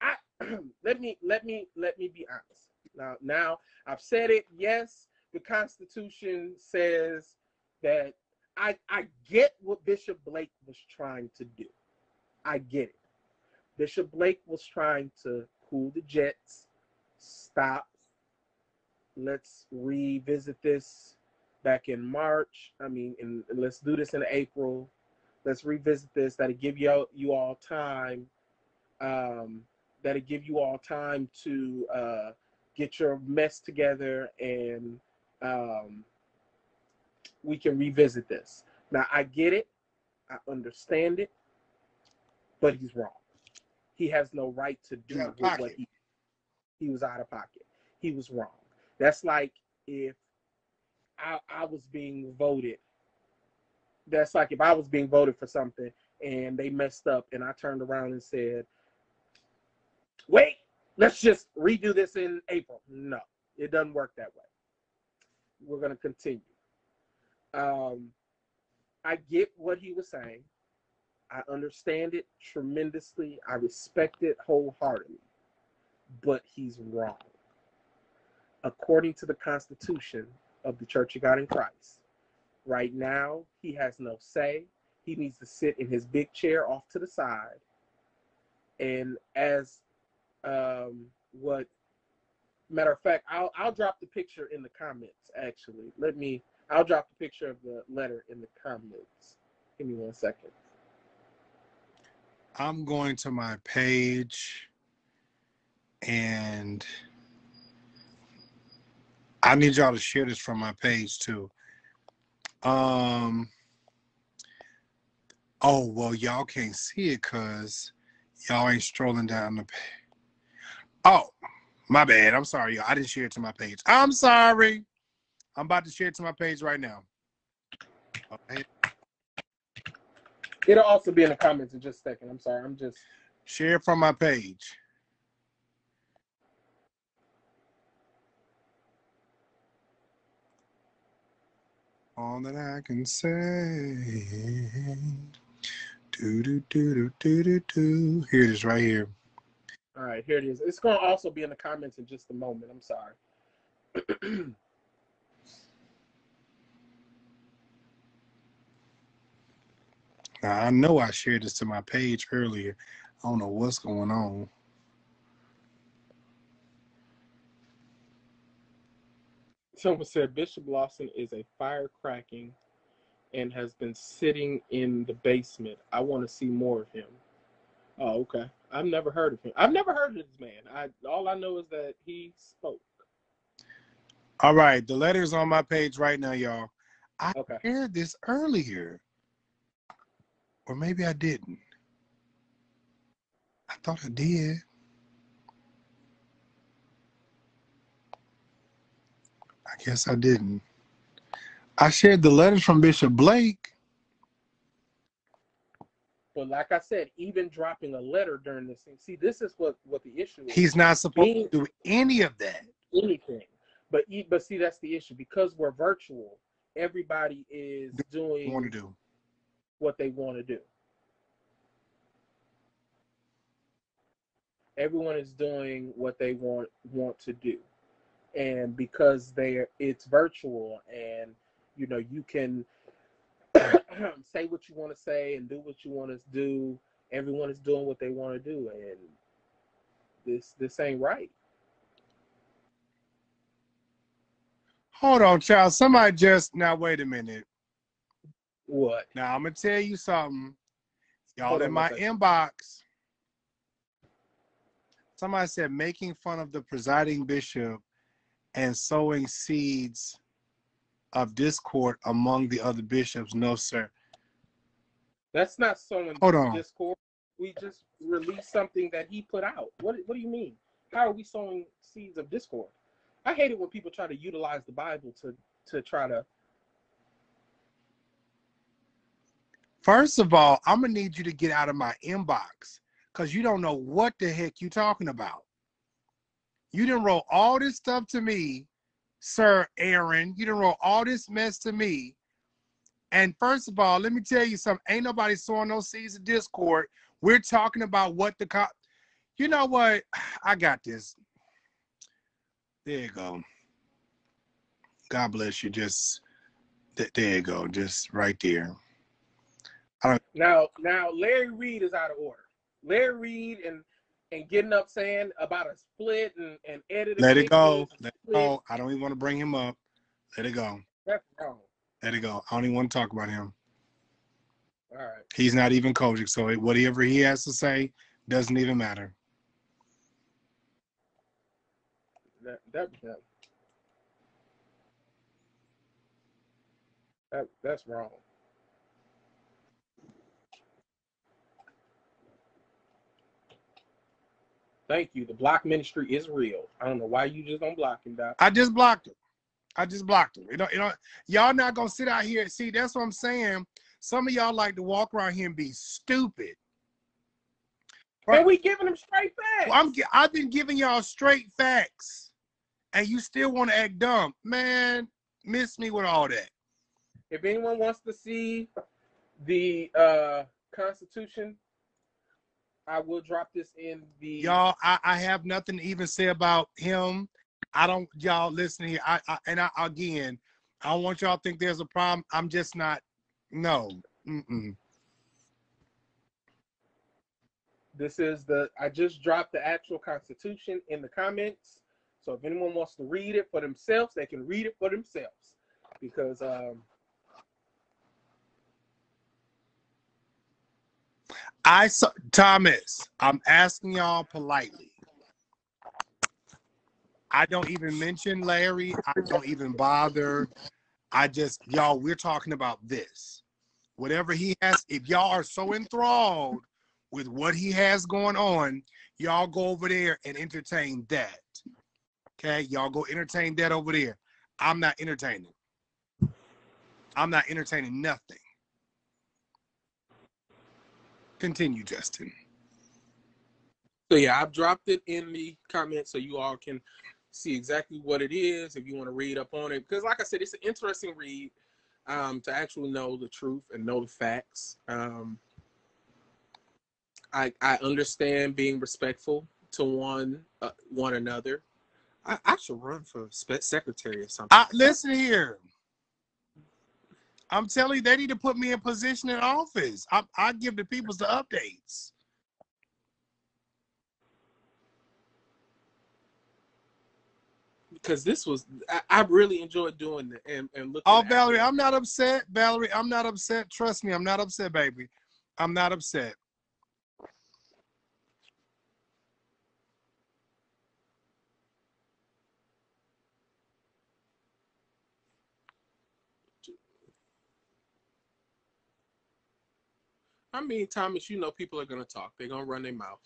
B: I [CLEARS THROAT] let me let me let me be honest. Now, now I've said it. Yes, the Constitution says that. I I get what Bishop Blake was trying to do. I get it. Bishop Blake was trying to cool the jets, stop. Let's revisit this back in March. I mean, and let's do this in April. Let's revisit this. That'll give you you all time um that'll give you all time to uh get your mess together and um we can revisit this. Now i get it. I understand it but he's wrong he has no right to do with what he he was out of pocket he was wrong that's like if i i was being voted that's like if I was being voted for something and they messed up and I turned around and said, wait, let's just redo this in April. No, it doesn't work that way. We're going to continue. Um, I get what he was saying. I understand it tremendously. I respect it wholeheartedly. But he's wrong. According to the Constitution of the Church of God in Christ, Right now, he has no say. He needs to sit in his big chair off to the side. And as um, what matter of fact, I'll I'll drop the picture in the comments. Actually, let me. I'll drop the picture of the letter in the comments. Give me one second.
A: I'm going to my page and I need y'all to share this from my page too. Um oh well y'all can't see it because y'all ain't strolling down the page. Oh, my bad. I'm sorry, y'all. I didn't share it to my page. I'm sorry. I'm about to share it to my page right now. Okay.
B: It'll also be in the comments in just a second. I'm sorry. I'm just
A: share from my page. All that I can say. Do do do do do do do. Here it is, right here.
B: All right, here it is. It's going to also be in the comments in just a moment. I'm sorry. [CLEARS THROAT]
A: Now, I know I shared this to my page earlier. I don't know what's going on.
B: Someone said Bishop Lawson is a firecracking and has been sitting in the basement. I want to see more of him. Oh, okay. I've never heard of him. I've never heard of this man. I all I know is that he spoke.
A: All right, the letter's on my page right now, y'all. I
B: Okay.
A: shared this earlier. Or maybe I didn't. I thought I did. I guess I didn't. I shared the letters from Bishop Blake.
B: But like I said, even dropping a letter during this thing. See, this is what what the issue is.
A: He's not supposed
B: Being-
A: to do any of that.
B: anything. But but see, that's the issue because we're virtual. Everybody is
A: doing want to do.
B: What they want to do. Everyone is doing what they want want to do, and because they're it's virtual, and you know you can [CLEARS THROAT] say what you want to say and do what you want to do. Everyone is doing what they want to do, and this this ain't right.
A: Hold on, child. Somebody just now. Wait a minute.
B: What?
A: Now I'm gonna tell you something. Y'all
B: Hold
A: in my inbox. Somebody said making fun of the presiding bishop and sowing seeds of discord among the other bishops. No, sir.
B: That's not sowing
A: Hold on.
B: discord. We just released something that he put out. What What do you mean? How are we sowing seeds of discord? I hate it when people try to utilize the Bible to to try to.
A: First of all, I'm gonna need you to get out of my inbox because you don't know what the heck you're talking about. You didn't roll all this stuff to me, Sir Aaron. You didn't roll all this mess to me. And first of all, let me tell you something. Ain't nobody sowing no seeds of discord. We're talking about what the cop. You know what? [SIGHS] I got this. There you go. God bless you. Just th- there you go. Just right there.
B: Now, now Larry Reed is out of order. Larry Reed and and getting up saying about a split and and editing.
A: Let it go. Let it go. I don't even want to bring him up. Let it go.
B: That's wrong.
A: Let it go. I don't even want to talk about him.
B: All right.
A: He's not even coaching, so whatever he has to say doesn't even matter.
B: That that that, that that's wrong. Thank you. The block ministry is real. I don't know why you just don't block him, Doc.
A: I just blocked him. I just blocked him. You know, you know, y'all not gonna sit out here. And see, that's what I'm saying. Some of y'all like to walk around here and be stupid.
B: Man, we giving them straight facts.
A: Well, I'm I've been giving y'all straight facts, and you still want to act dumb, man. Miss me with all that.
B: if anyone wants to see the uh Constitution, I will drop this in the
A: y'all I, I have nothing to even say about him i don't y'all listen here i, I and I, again i don't want y'all to think there's a problem i'm just not no Mm-mm.
B: This is the I just dropped the actual constitution in the comments. So if anyone wants to read it for themselves, they can read it for themselves. Because um
A: i saw thomas i'm asking y'all politely. I don't even mention larry. I don't even bother. I just y'all we're talking about this. Whatever he has if y'all are so enthralled with what he has going on y'all go over there and entertain that. Okay? Y'all go entertain that over there. I'm not entertaining. I'm not entertaining nothing continue justin
B: so yeah, I've dropped it in the comments so you all can see exactly what it is if you want to read up on it. Because like I said, it's an interesting read. um, to actually know the truth and know the facts. Um, I I understand being respectful to one uh, one another. I, I should run for secretary or something.
A: I, listen here. I'm telling you, they need to put me in position in office. I, I give the people the updates.
B: because this was I, I really enjoyed doing it and, and looking.
A: Oh, Valerie,
B: it.
A: I'm not upset. Valerie, I'm not upset. Trust me, I'm not upset, baby. I'm not upset.
B: I mean, Thomas, you know, people are gonna talk. They're gonna run their mouth.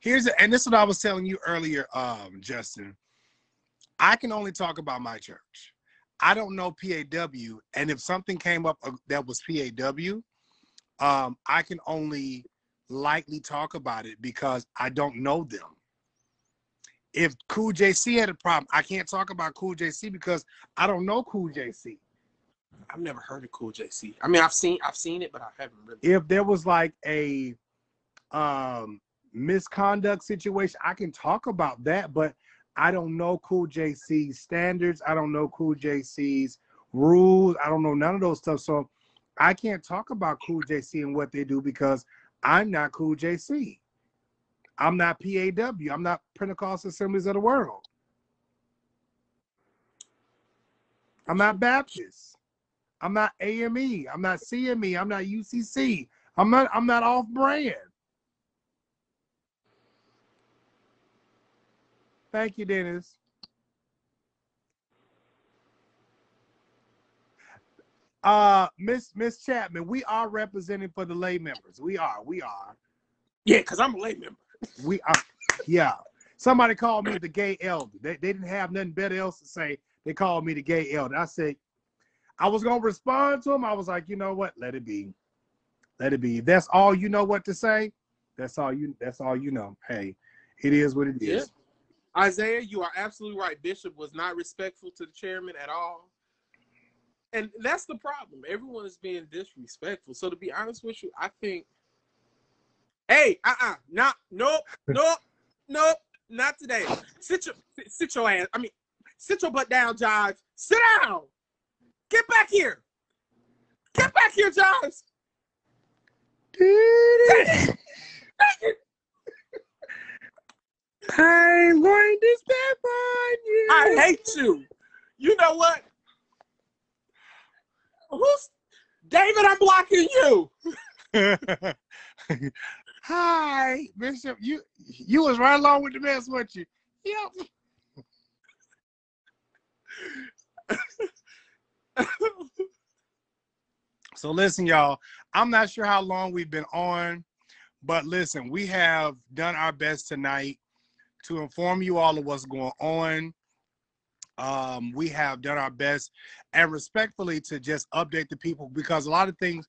A: Here's a, and this is what I was telling you earlier, um, Justin. I can only talk about my church. I don't know PAW, and if something came up uh, that was PAW, um, I can only lightly talk about it because I don't know them. If COOLJC had a problem, I can't talk about COOLJC because I don't know COOLJC.
B: I've never heard of COOLJC. I mean, I've seen I've seen it, but I haven't really.
A: if there was like a um misconduct situation, I can talk about that, but I don't know COOLJC's standards. I don't know COOLJC's rules. I don't know none of those stuff. So I can't talk about COOLJC and what they do because I'm not COOLJC. I'm not PAW. I'm not Pentecost Assemblies of the World. I'm not Baptist. I'm not AME. I'm not CME. I'm not UCC. I'm not. I'm not off brand. Thank you, Dennis. Uh, Miss Miss Chapman, we are representing for the lay members. We are. We are.
B: Yeah, because I'm a lay member.
A: We are. Yeah. Somebody called me the gay elder. They, they didn't have nothing better else to say. They called me the gay elder. I said, I was gonna respond to him. I was like, you know what? Let it be. Let it be. If that's all you know what to say, that's all you that's all you know. Hey, it is what it is.
B: Isaiah, you are absolutely right. Bishop was not respectful to the chairman at all. And that's the problem. Everyone is being disrespectful. So to be honest with you, I think, hey, uh-uh, not, nope, [LAUGHS] nope, nope, not today. Sit your, sit your ass. I mean, sit your butt down, Josh. Sit down. Get back here. Get back here, Josh. [LAUGHS]
A: I'm going to step on you.
B: I hate you. You know what? Who's David? I'm blocking you. [LAUGHS]
A: Hi, Bishop. You you was right along with the mess, weren't you? Yep. [LAUGHS] So listen, y'all. I'm not sure how long we've been on, but listen, we have done our best tonight to inform you all of what's going on. Um, we have done our best and respectfully to just update the people because a lot of things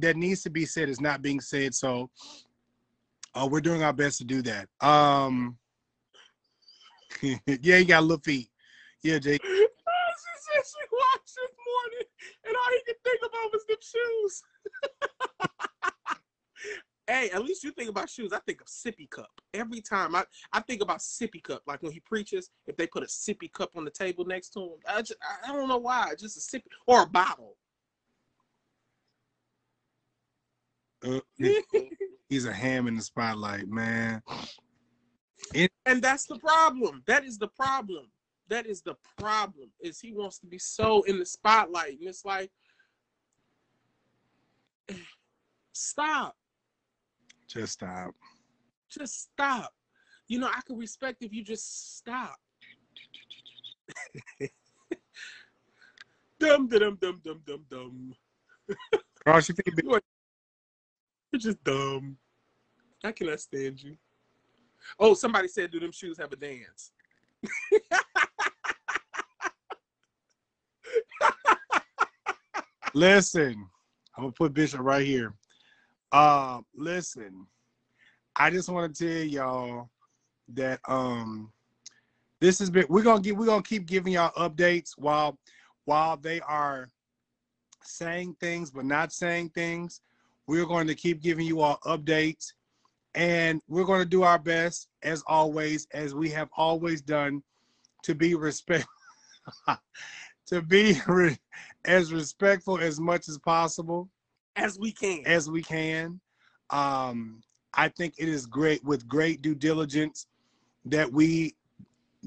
A: that needs to be said is not being said. So uh, we're doing our best to do that. Um, [LAUGHS] yeah, you got little feet. Yeah, Jay. [LAUGHS]
B: she said she watched this morning, and all he could think about was them shoes. [LAUGHS] hey, at least you think about shoes. I think of sippy cup every time. I, I think about sippy cup. Like when he preaches, if they put a sippy cup on the table next to him, I just I don't know why. Just a sippy or a bottle.
A: Uh, he's a ham in the spotlight, man.
B: And that's the problem. That is the problem. That is the problem. Is he wants to be so in the spotlight, and it's like, [SIGHS] stop.
A: Just stop.
B: Just stop. You know, I could respect if you just stop. [LAUGHS] dum dum dum dum dum dum.
A: Cross your feet. big-
B: You're just dumb. I cannot stand you. Oh, somebody said, "Do them shoes have a dance?" [LAUGHS]
A: Listen, I'm gonna put Bishop right here. Uh, listen, I just want to tell y'all that um, this has been. We're gonna get. We're gonna keep giving y'all updates while while they are saying things but not saying things. We're going to keep giving you all updates and we're going to do our best as always as we have always done to be respect [LAUGHS] to be re- as respectful as much as possible
B: As we can.
A: as we can. Um, I think it is great with great due diligence that we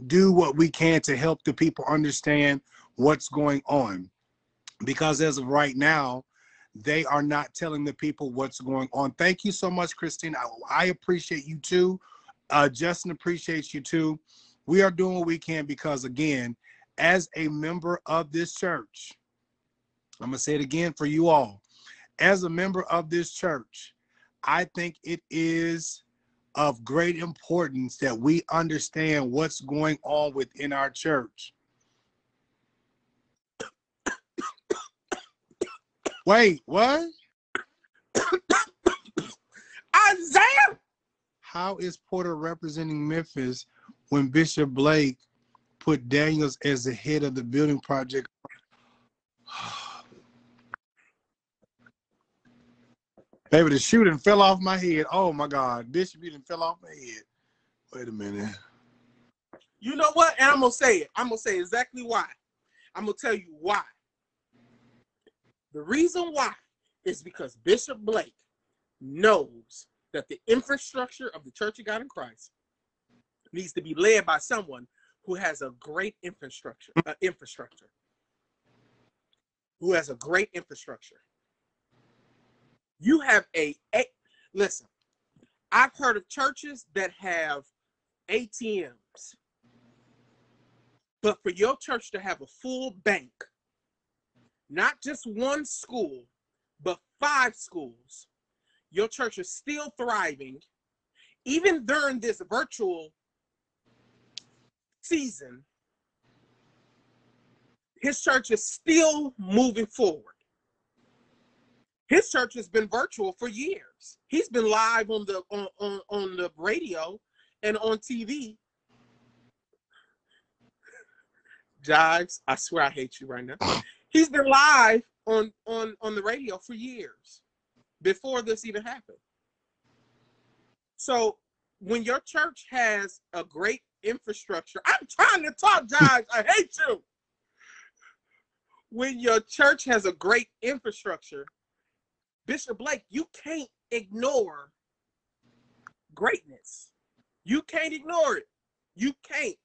A: do what we can to help the people understand what's going on. Because as of right now, they are not telling the people what's going on. Thank you so much, Christine. I, I appreciate you too. Uh, Justin appreciates you too. We are doing what we can because, again, as a member of this church, I'm going to say it again for you all. As a member of this church, I think it is of great importance that we understand what's going on within our church. Wait, what?
B: Isaiah.
A: How is Porter representing Memphis when Bishop Blake put Daniels as the head of the building project? [SIGHS] Baby, the shooting fell off my head. Oh my God, Bishop, you done fell off my head. Wait a minute.
B: You know what? And I'm gonna say it. I'm gonna say exactly why. I'm gonna tell you why. The reason why is because Bishop Blake knows that the infrastructure of the Church of God in Christ needs to be led by someone who has a great infrastructure. Uh, infrastructure. Who has a great infrastructure. You have a, a listen. I've heard of churches that have ATMs. But for your church to have a full bank, not just one school, but five schools, your church is still thriving, even during this virtual season. His church is still moving forward. His church has been virtual for years. He's been live on the on, on, on the radio and on TV Jives, I swear I hate you right now. He's been live on on on the radio for years before this even happened. So when your church has a great infrastructure, I'm trying to talk, Jives. I hate you. When your church has a great infrastructure, Bishop Blake, you can't ignore greatness. You can't ignore it. You can't.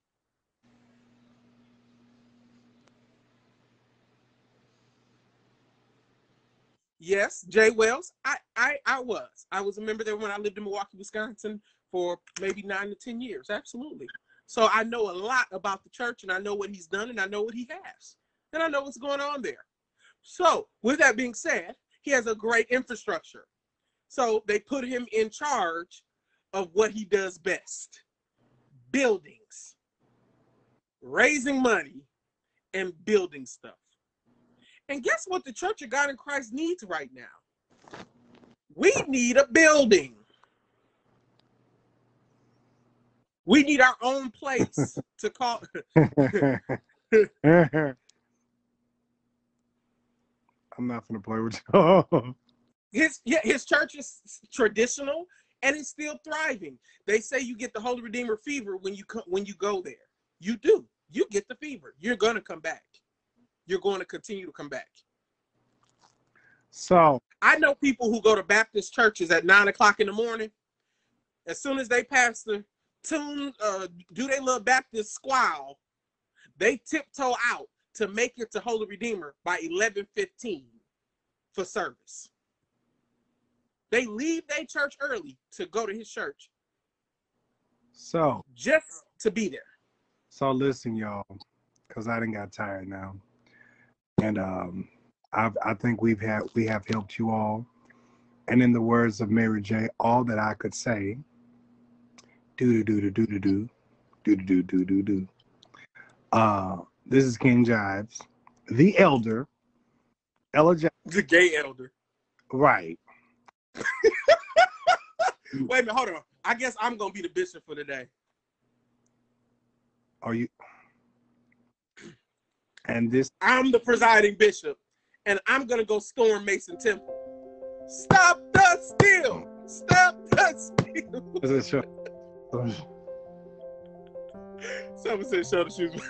B: Yes, Jay Wells. I, I I was. I was a member there when I lived in Milwaukee, Wisconsin for maybe nine to ten years. Absolutely. So I know a lot about the church and I know what he's done and I know what he has. And I know what's going on there. So with that being said, he has a great infrastructure. So they put him in charge of what he does best. Buildings, raising money, and building stuff. And guess what the Church of God in Christ needs right now? We need a building. We need our own place [LAUGHS] to call. [LAUGHS]
A: I'm not gonna play with you.
B: His yeah, his church is traditional and it's still thriving. They say you get the Holy Redeemer fever when you co- when you go there. You do. You get the fever. You're gonna come back. You're going to continue to come back.
A: so
B: I know people who go to Baptist churches at nine o'clock in the morning. As soon as they pass the tune, uh, do they little Baptist squall, they tiptoe out to make it to Holy Redeemer by eleven fifteen for service. They leave their church early to go to his church
A: so
B: just to be there.
A: so listen, y'all, because I didn't got tired now, and um, I I think we've had we have helped you all, and in the words of Mary J, all that I could say, do do do do do do do do do do do do. Uh, this is King Jives, the elder, Ella J.
B: The gay elder.
A: Right.
B: Wait a minute, hold on. I guess I'm gonna be the bishop for today.
A: Are you? And this
B: I'm the presiding bishop, and I'm gonna go storm Mason Temple. Stop the steal! Stop the steal!
A: Is it? [LAUGHS]
B: Someone said show the shoes.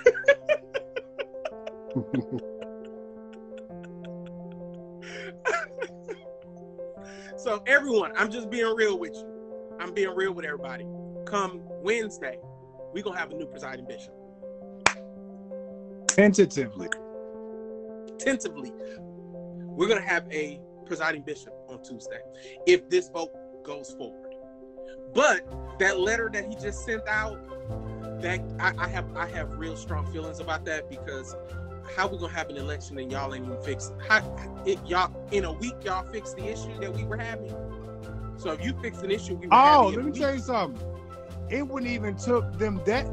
B: [LAUGHS] so everyone, I'm just being real with you. I'm being real with everybody. Come Wednesday, we gonna have a new presiding bishop.
A: Tentatively.
B: Tentatively, we're gonna have a presiding bishop on Tuesday if this vote goes forward. But that letter that he just sent out, that I, I have I have real strong feelings about that because how we gonna have an election and y'all ain't even fixed how it y'all in a week y'all fix the issue that we were having. So if you fix an issue we were
A: Oh, let me
B: week,
A: tell you something. It wouldn't even took them that.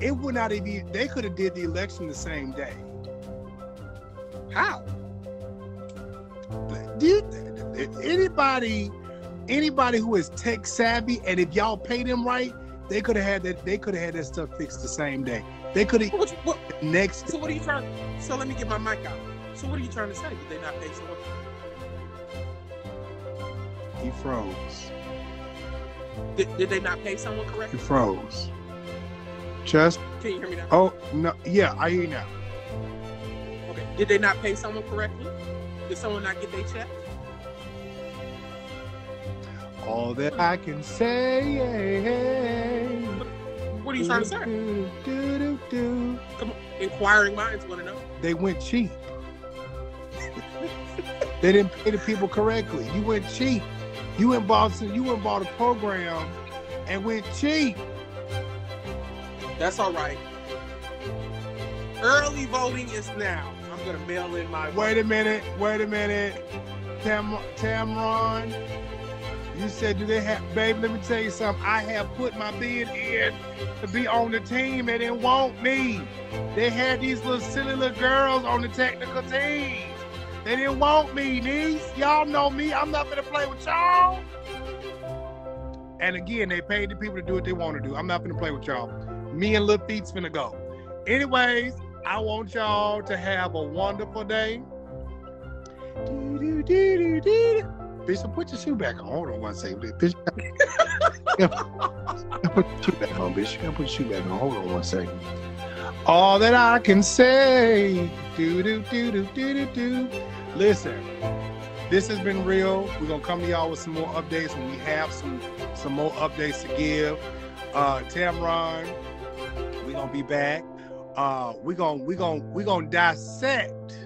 A: It would not have even. They could have did the election the same day.
B: how?
A: Do you, anybody, anybody who is tech savvy, and if y'all pay them right, they could have had that. They could have had that stuff fixed the same day. They could have
B: What, what,
A: next.
B: so what are you trying? So let me get my mic out. So what are you trying to say? Did they not pay someone?
A: He froze.
B: Did, did they not pay someone correctly?
A: He froze. Just
B: Can you hear me now?
A: oh no, yeah, I hear you now.
B: Okay. Did they not pay someone correctly? Did someone not get their check?
A: All that I can say.
B: What are you trying to say?
A: Do, do, do, do.
B: Come on. Inquiring minds want to know.
A: They went cheap. they didn't pay the people correctly. You went cheap. You went bought you went bought a program and went cheap.
B: That's all right. Early voting is now. I'm gonna mail in my
A: Wait a minute, wait a minute. Tam Tamron, you said do they have baby, let me tell you something. I have put my bid in to be on the team. They won't want me. They had these little silly little girls on the technical team. They didn't want me, niece. Y'all know me. I'm not gonna play with y'all. And again, they paid the people to do what they want to do. I'm not gonna play with y'all. Me and Lil Feet's finna go. Anyways, I want y'all to have a wonderful day. Bishop, put your shoe back on. Hold on one second. Bishop, put your shoe back on, Bishop. You put your shoe back on. Hold on one second. All that I can say. Do do do do do do do. Listen, this has been real. We're gonna come to y'all with some more updates when we have some some more updates to give. Uh Tamron, we're gonna be back. Uh we're gonna we're gonna we're gonna dissect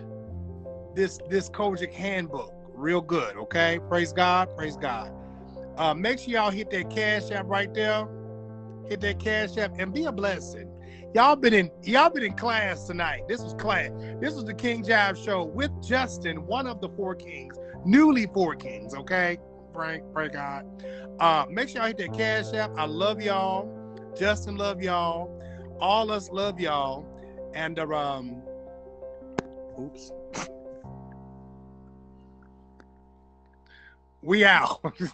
A: this this COGIC handbook real good, okay? Praise God, praise God. Uh make sure y'all hit that cash app right there. Hit that cash app and be a blessing. Y'all been in y'all been in class tonight. This was class. This was the King Jive show with Justin, one of the four kings, newly four kings. Okay, pray pray God. Uh, make sure y'all hit that cash app. I love y'all. Justin love y'all all us love y'all. And uh, um, oops. We out. [LAUGHS]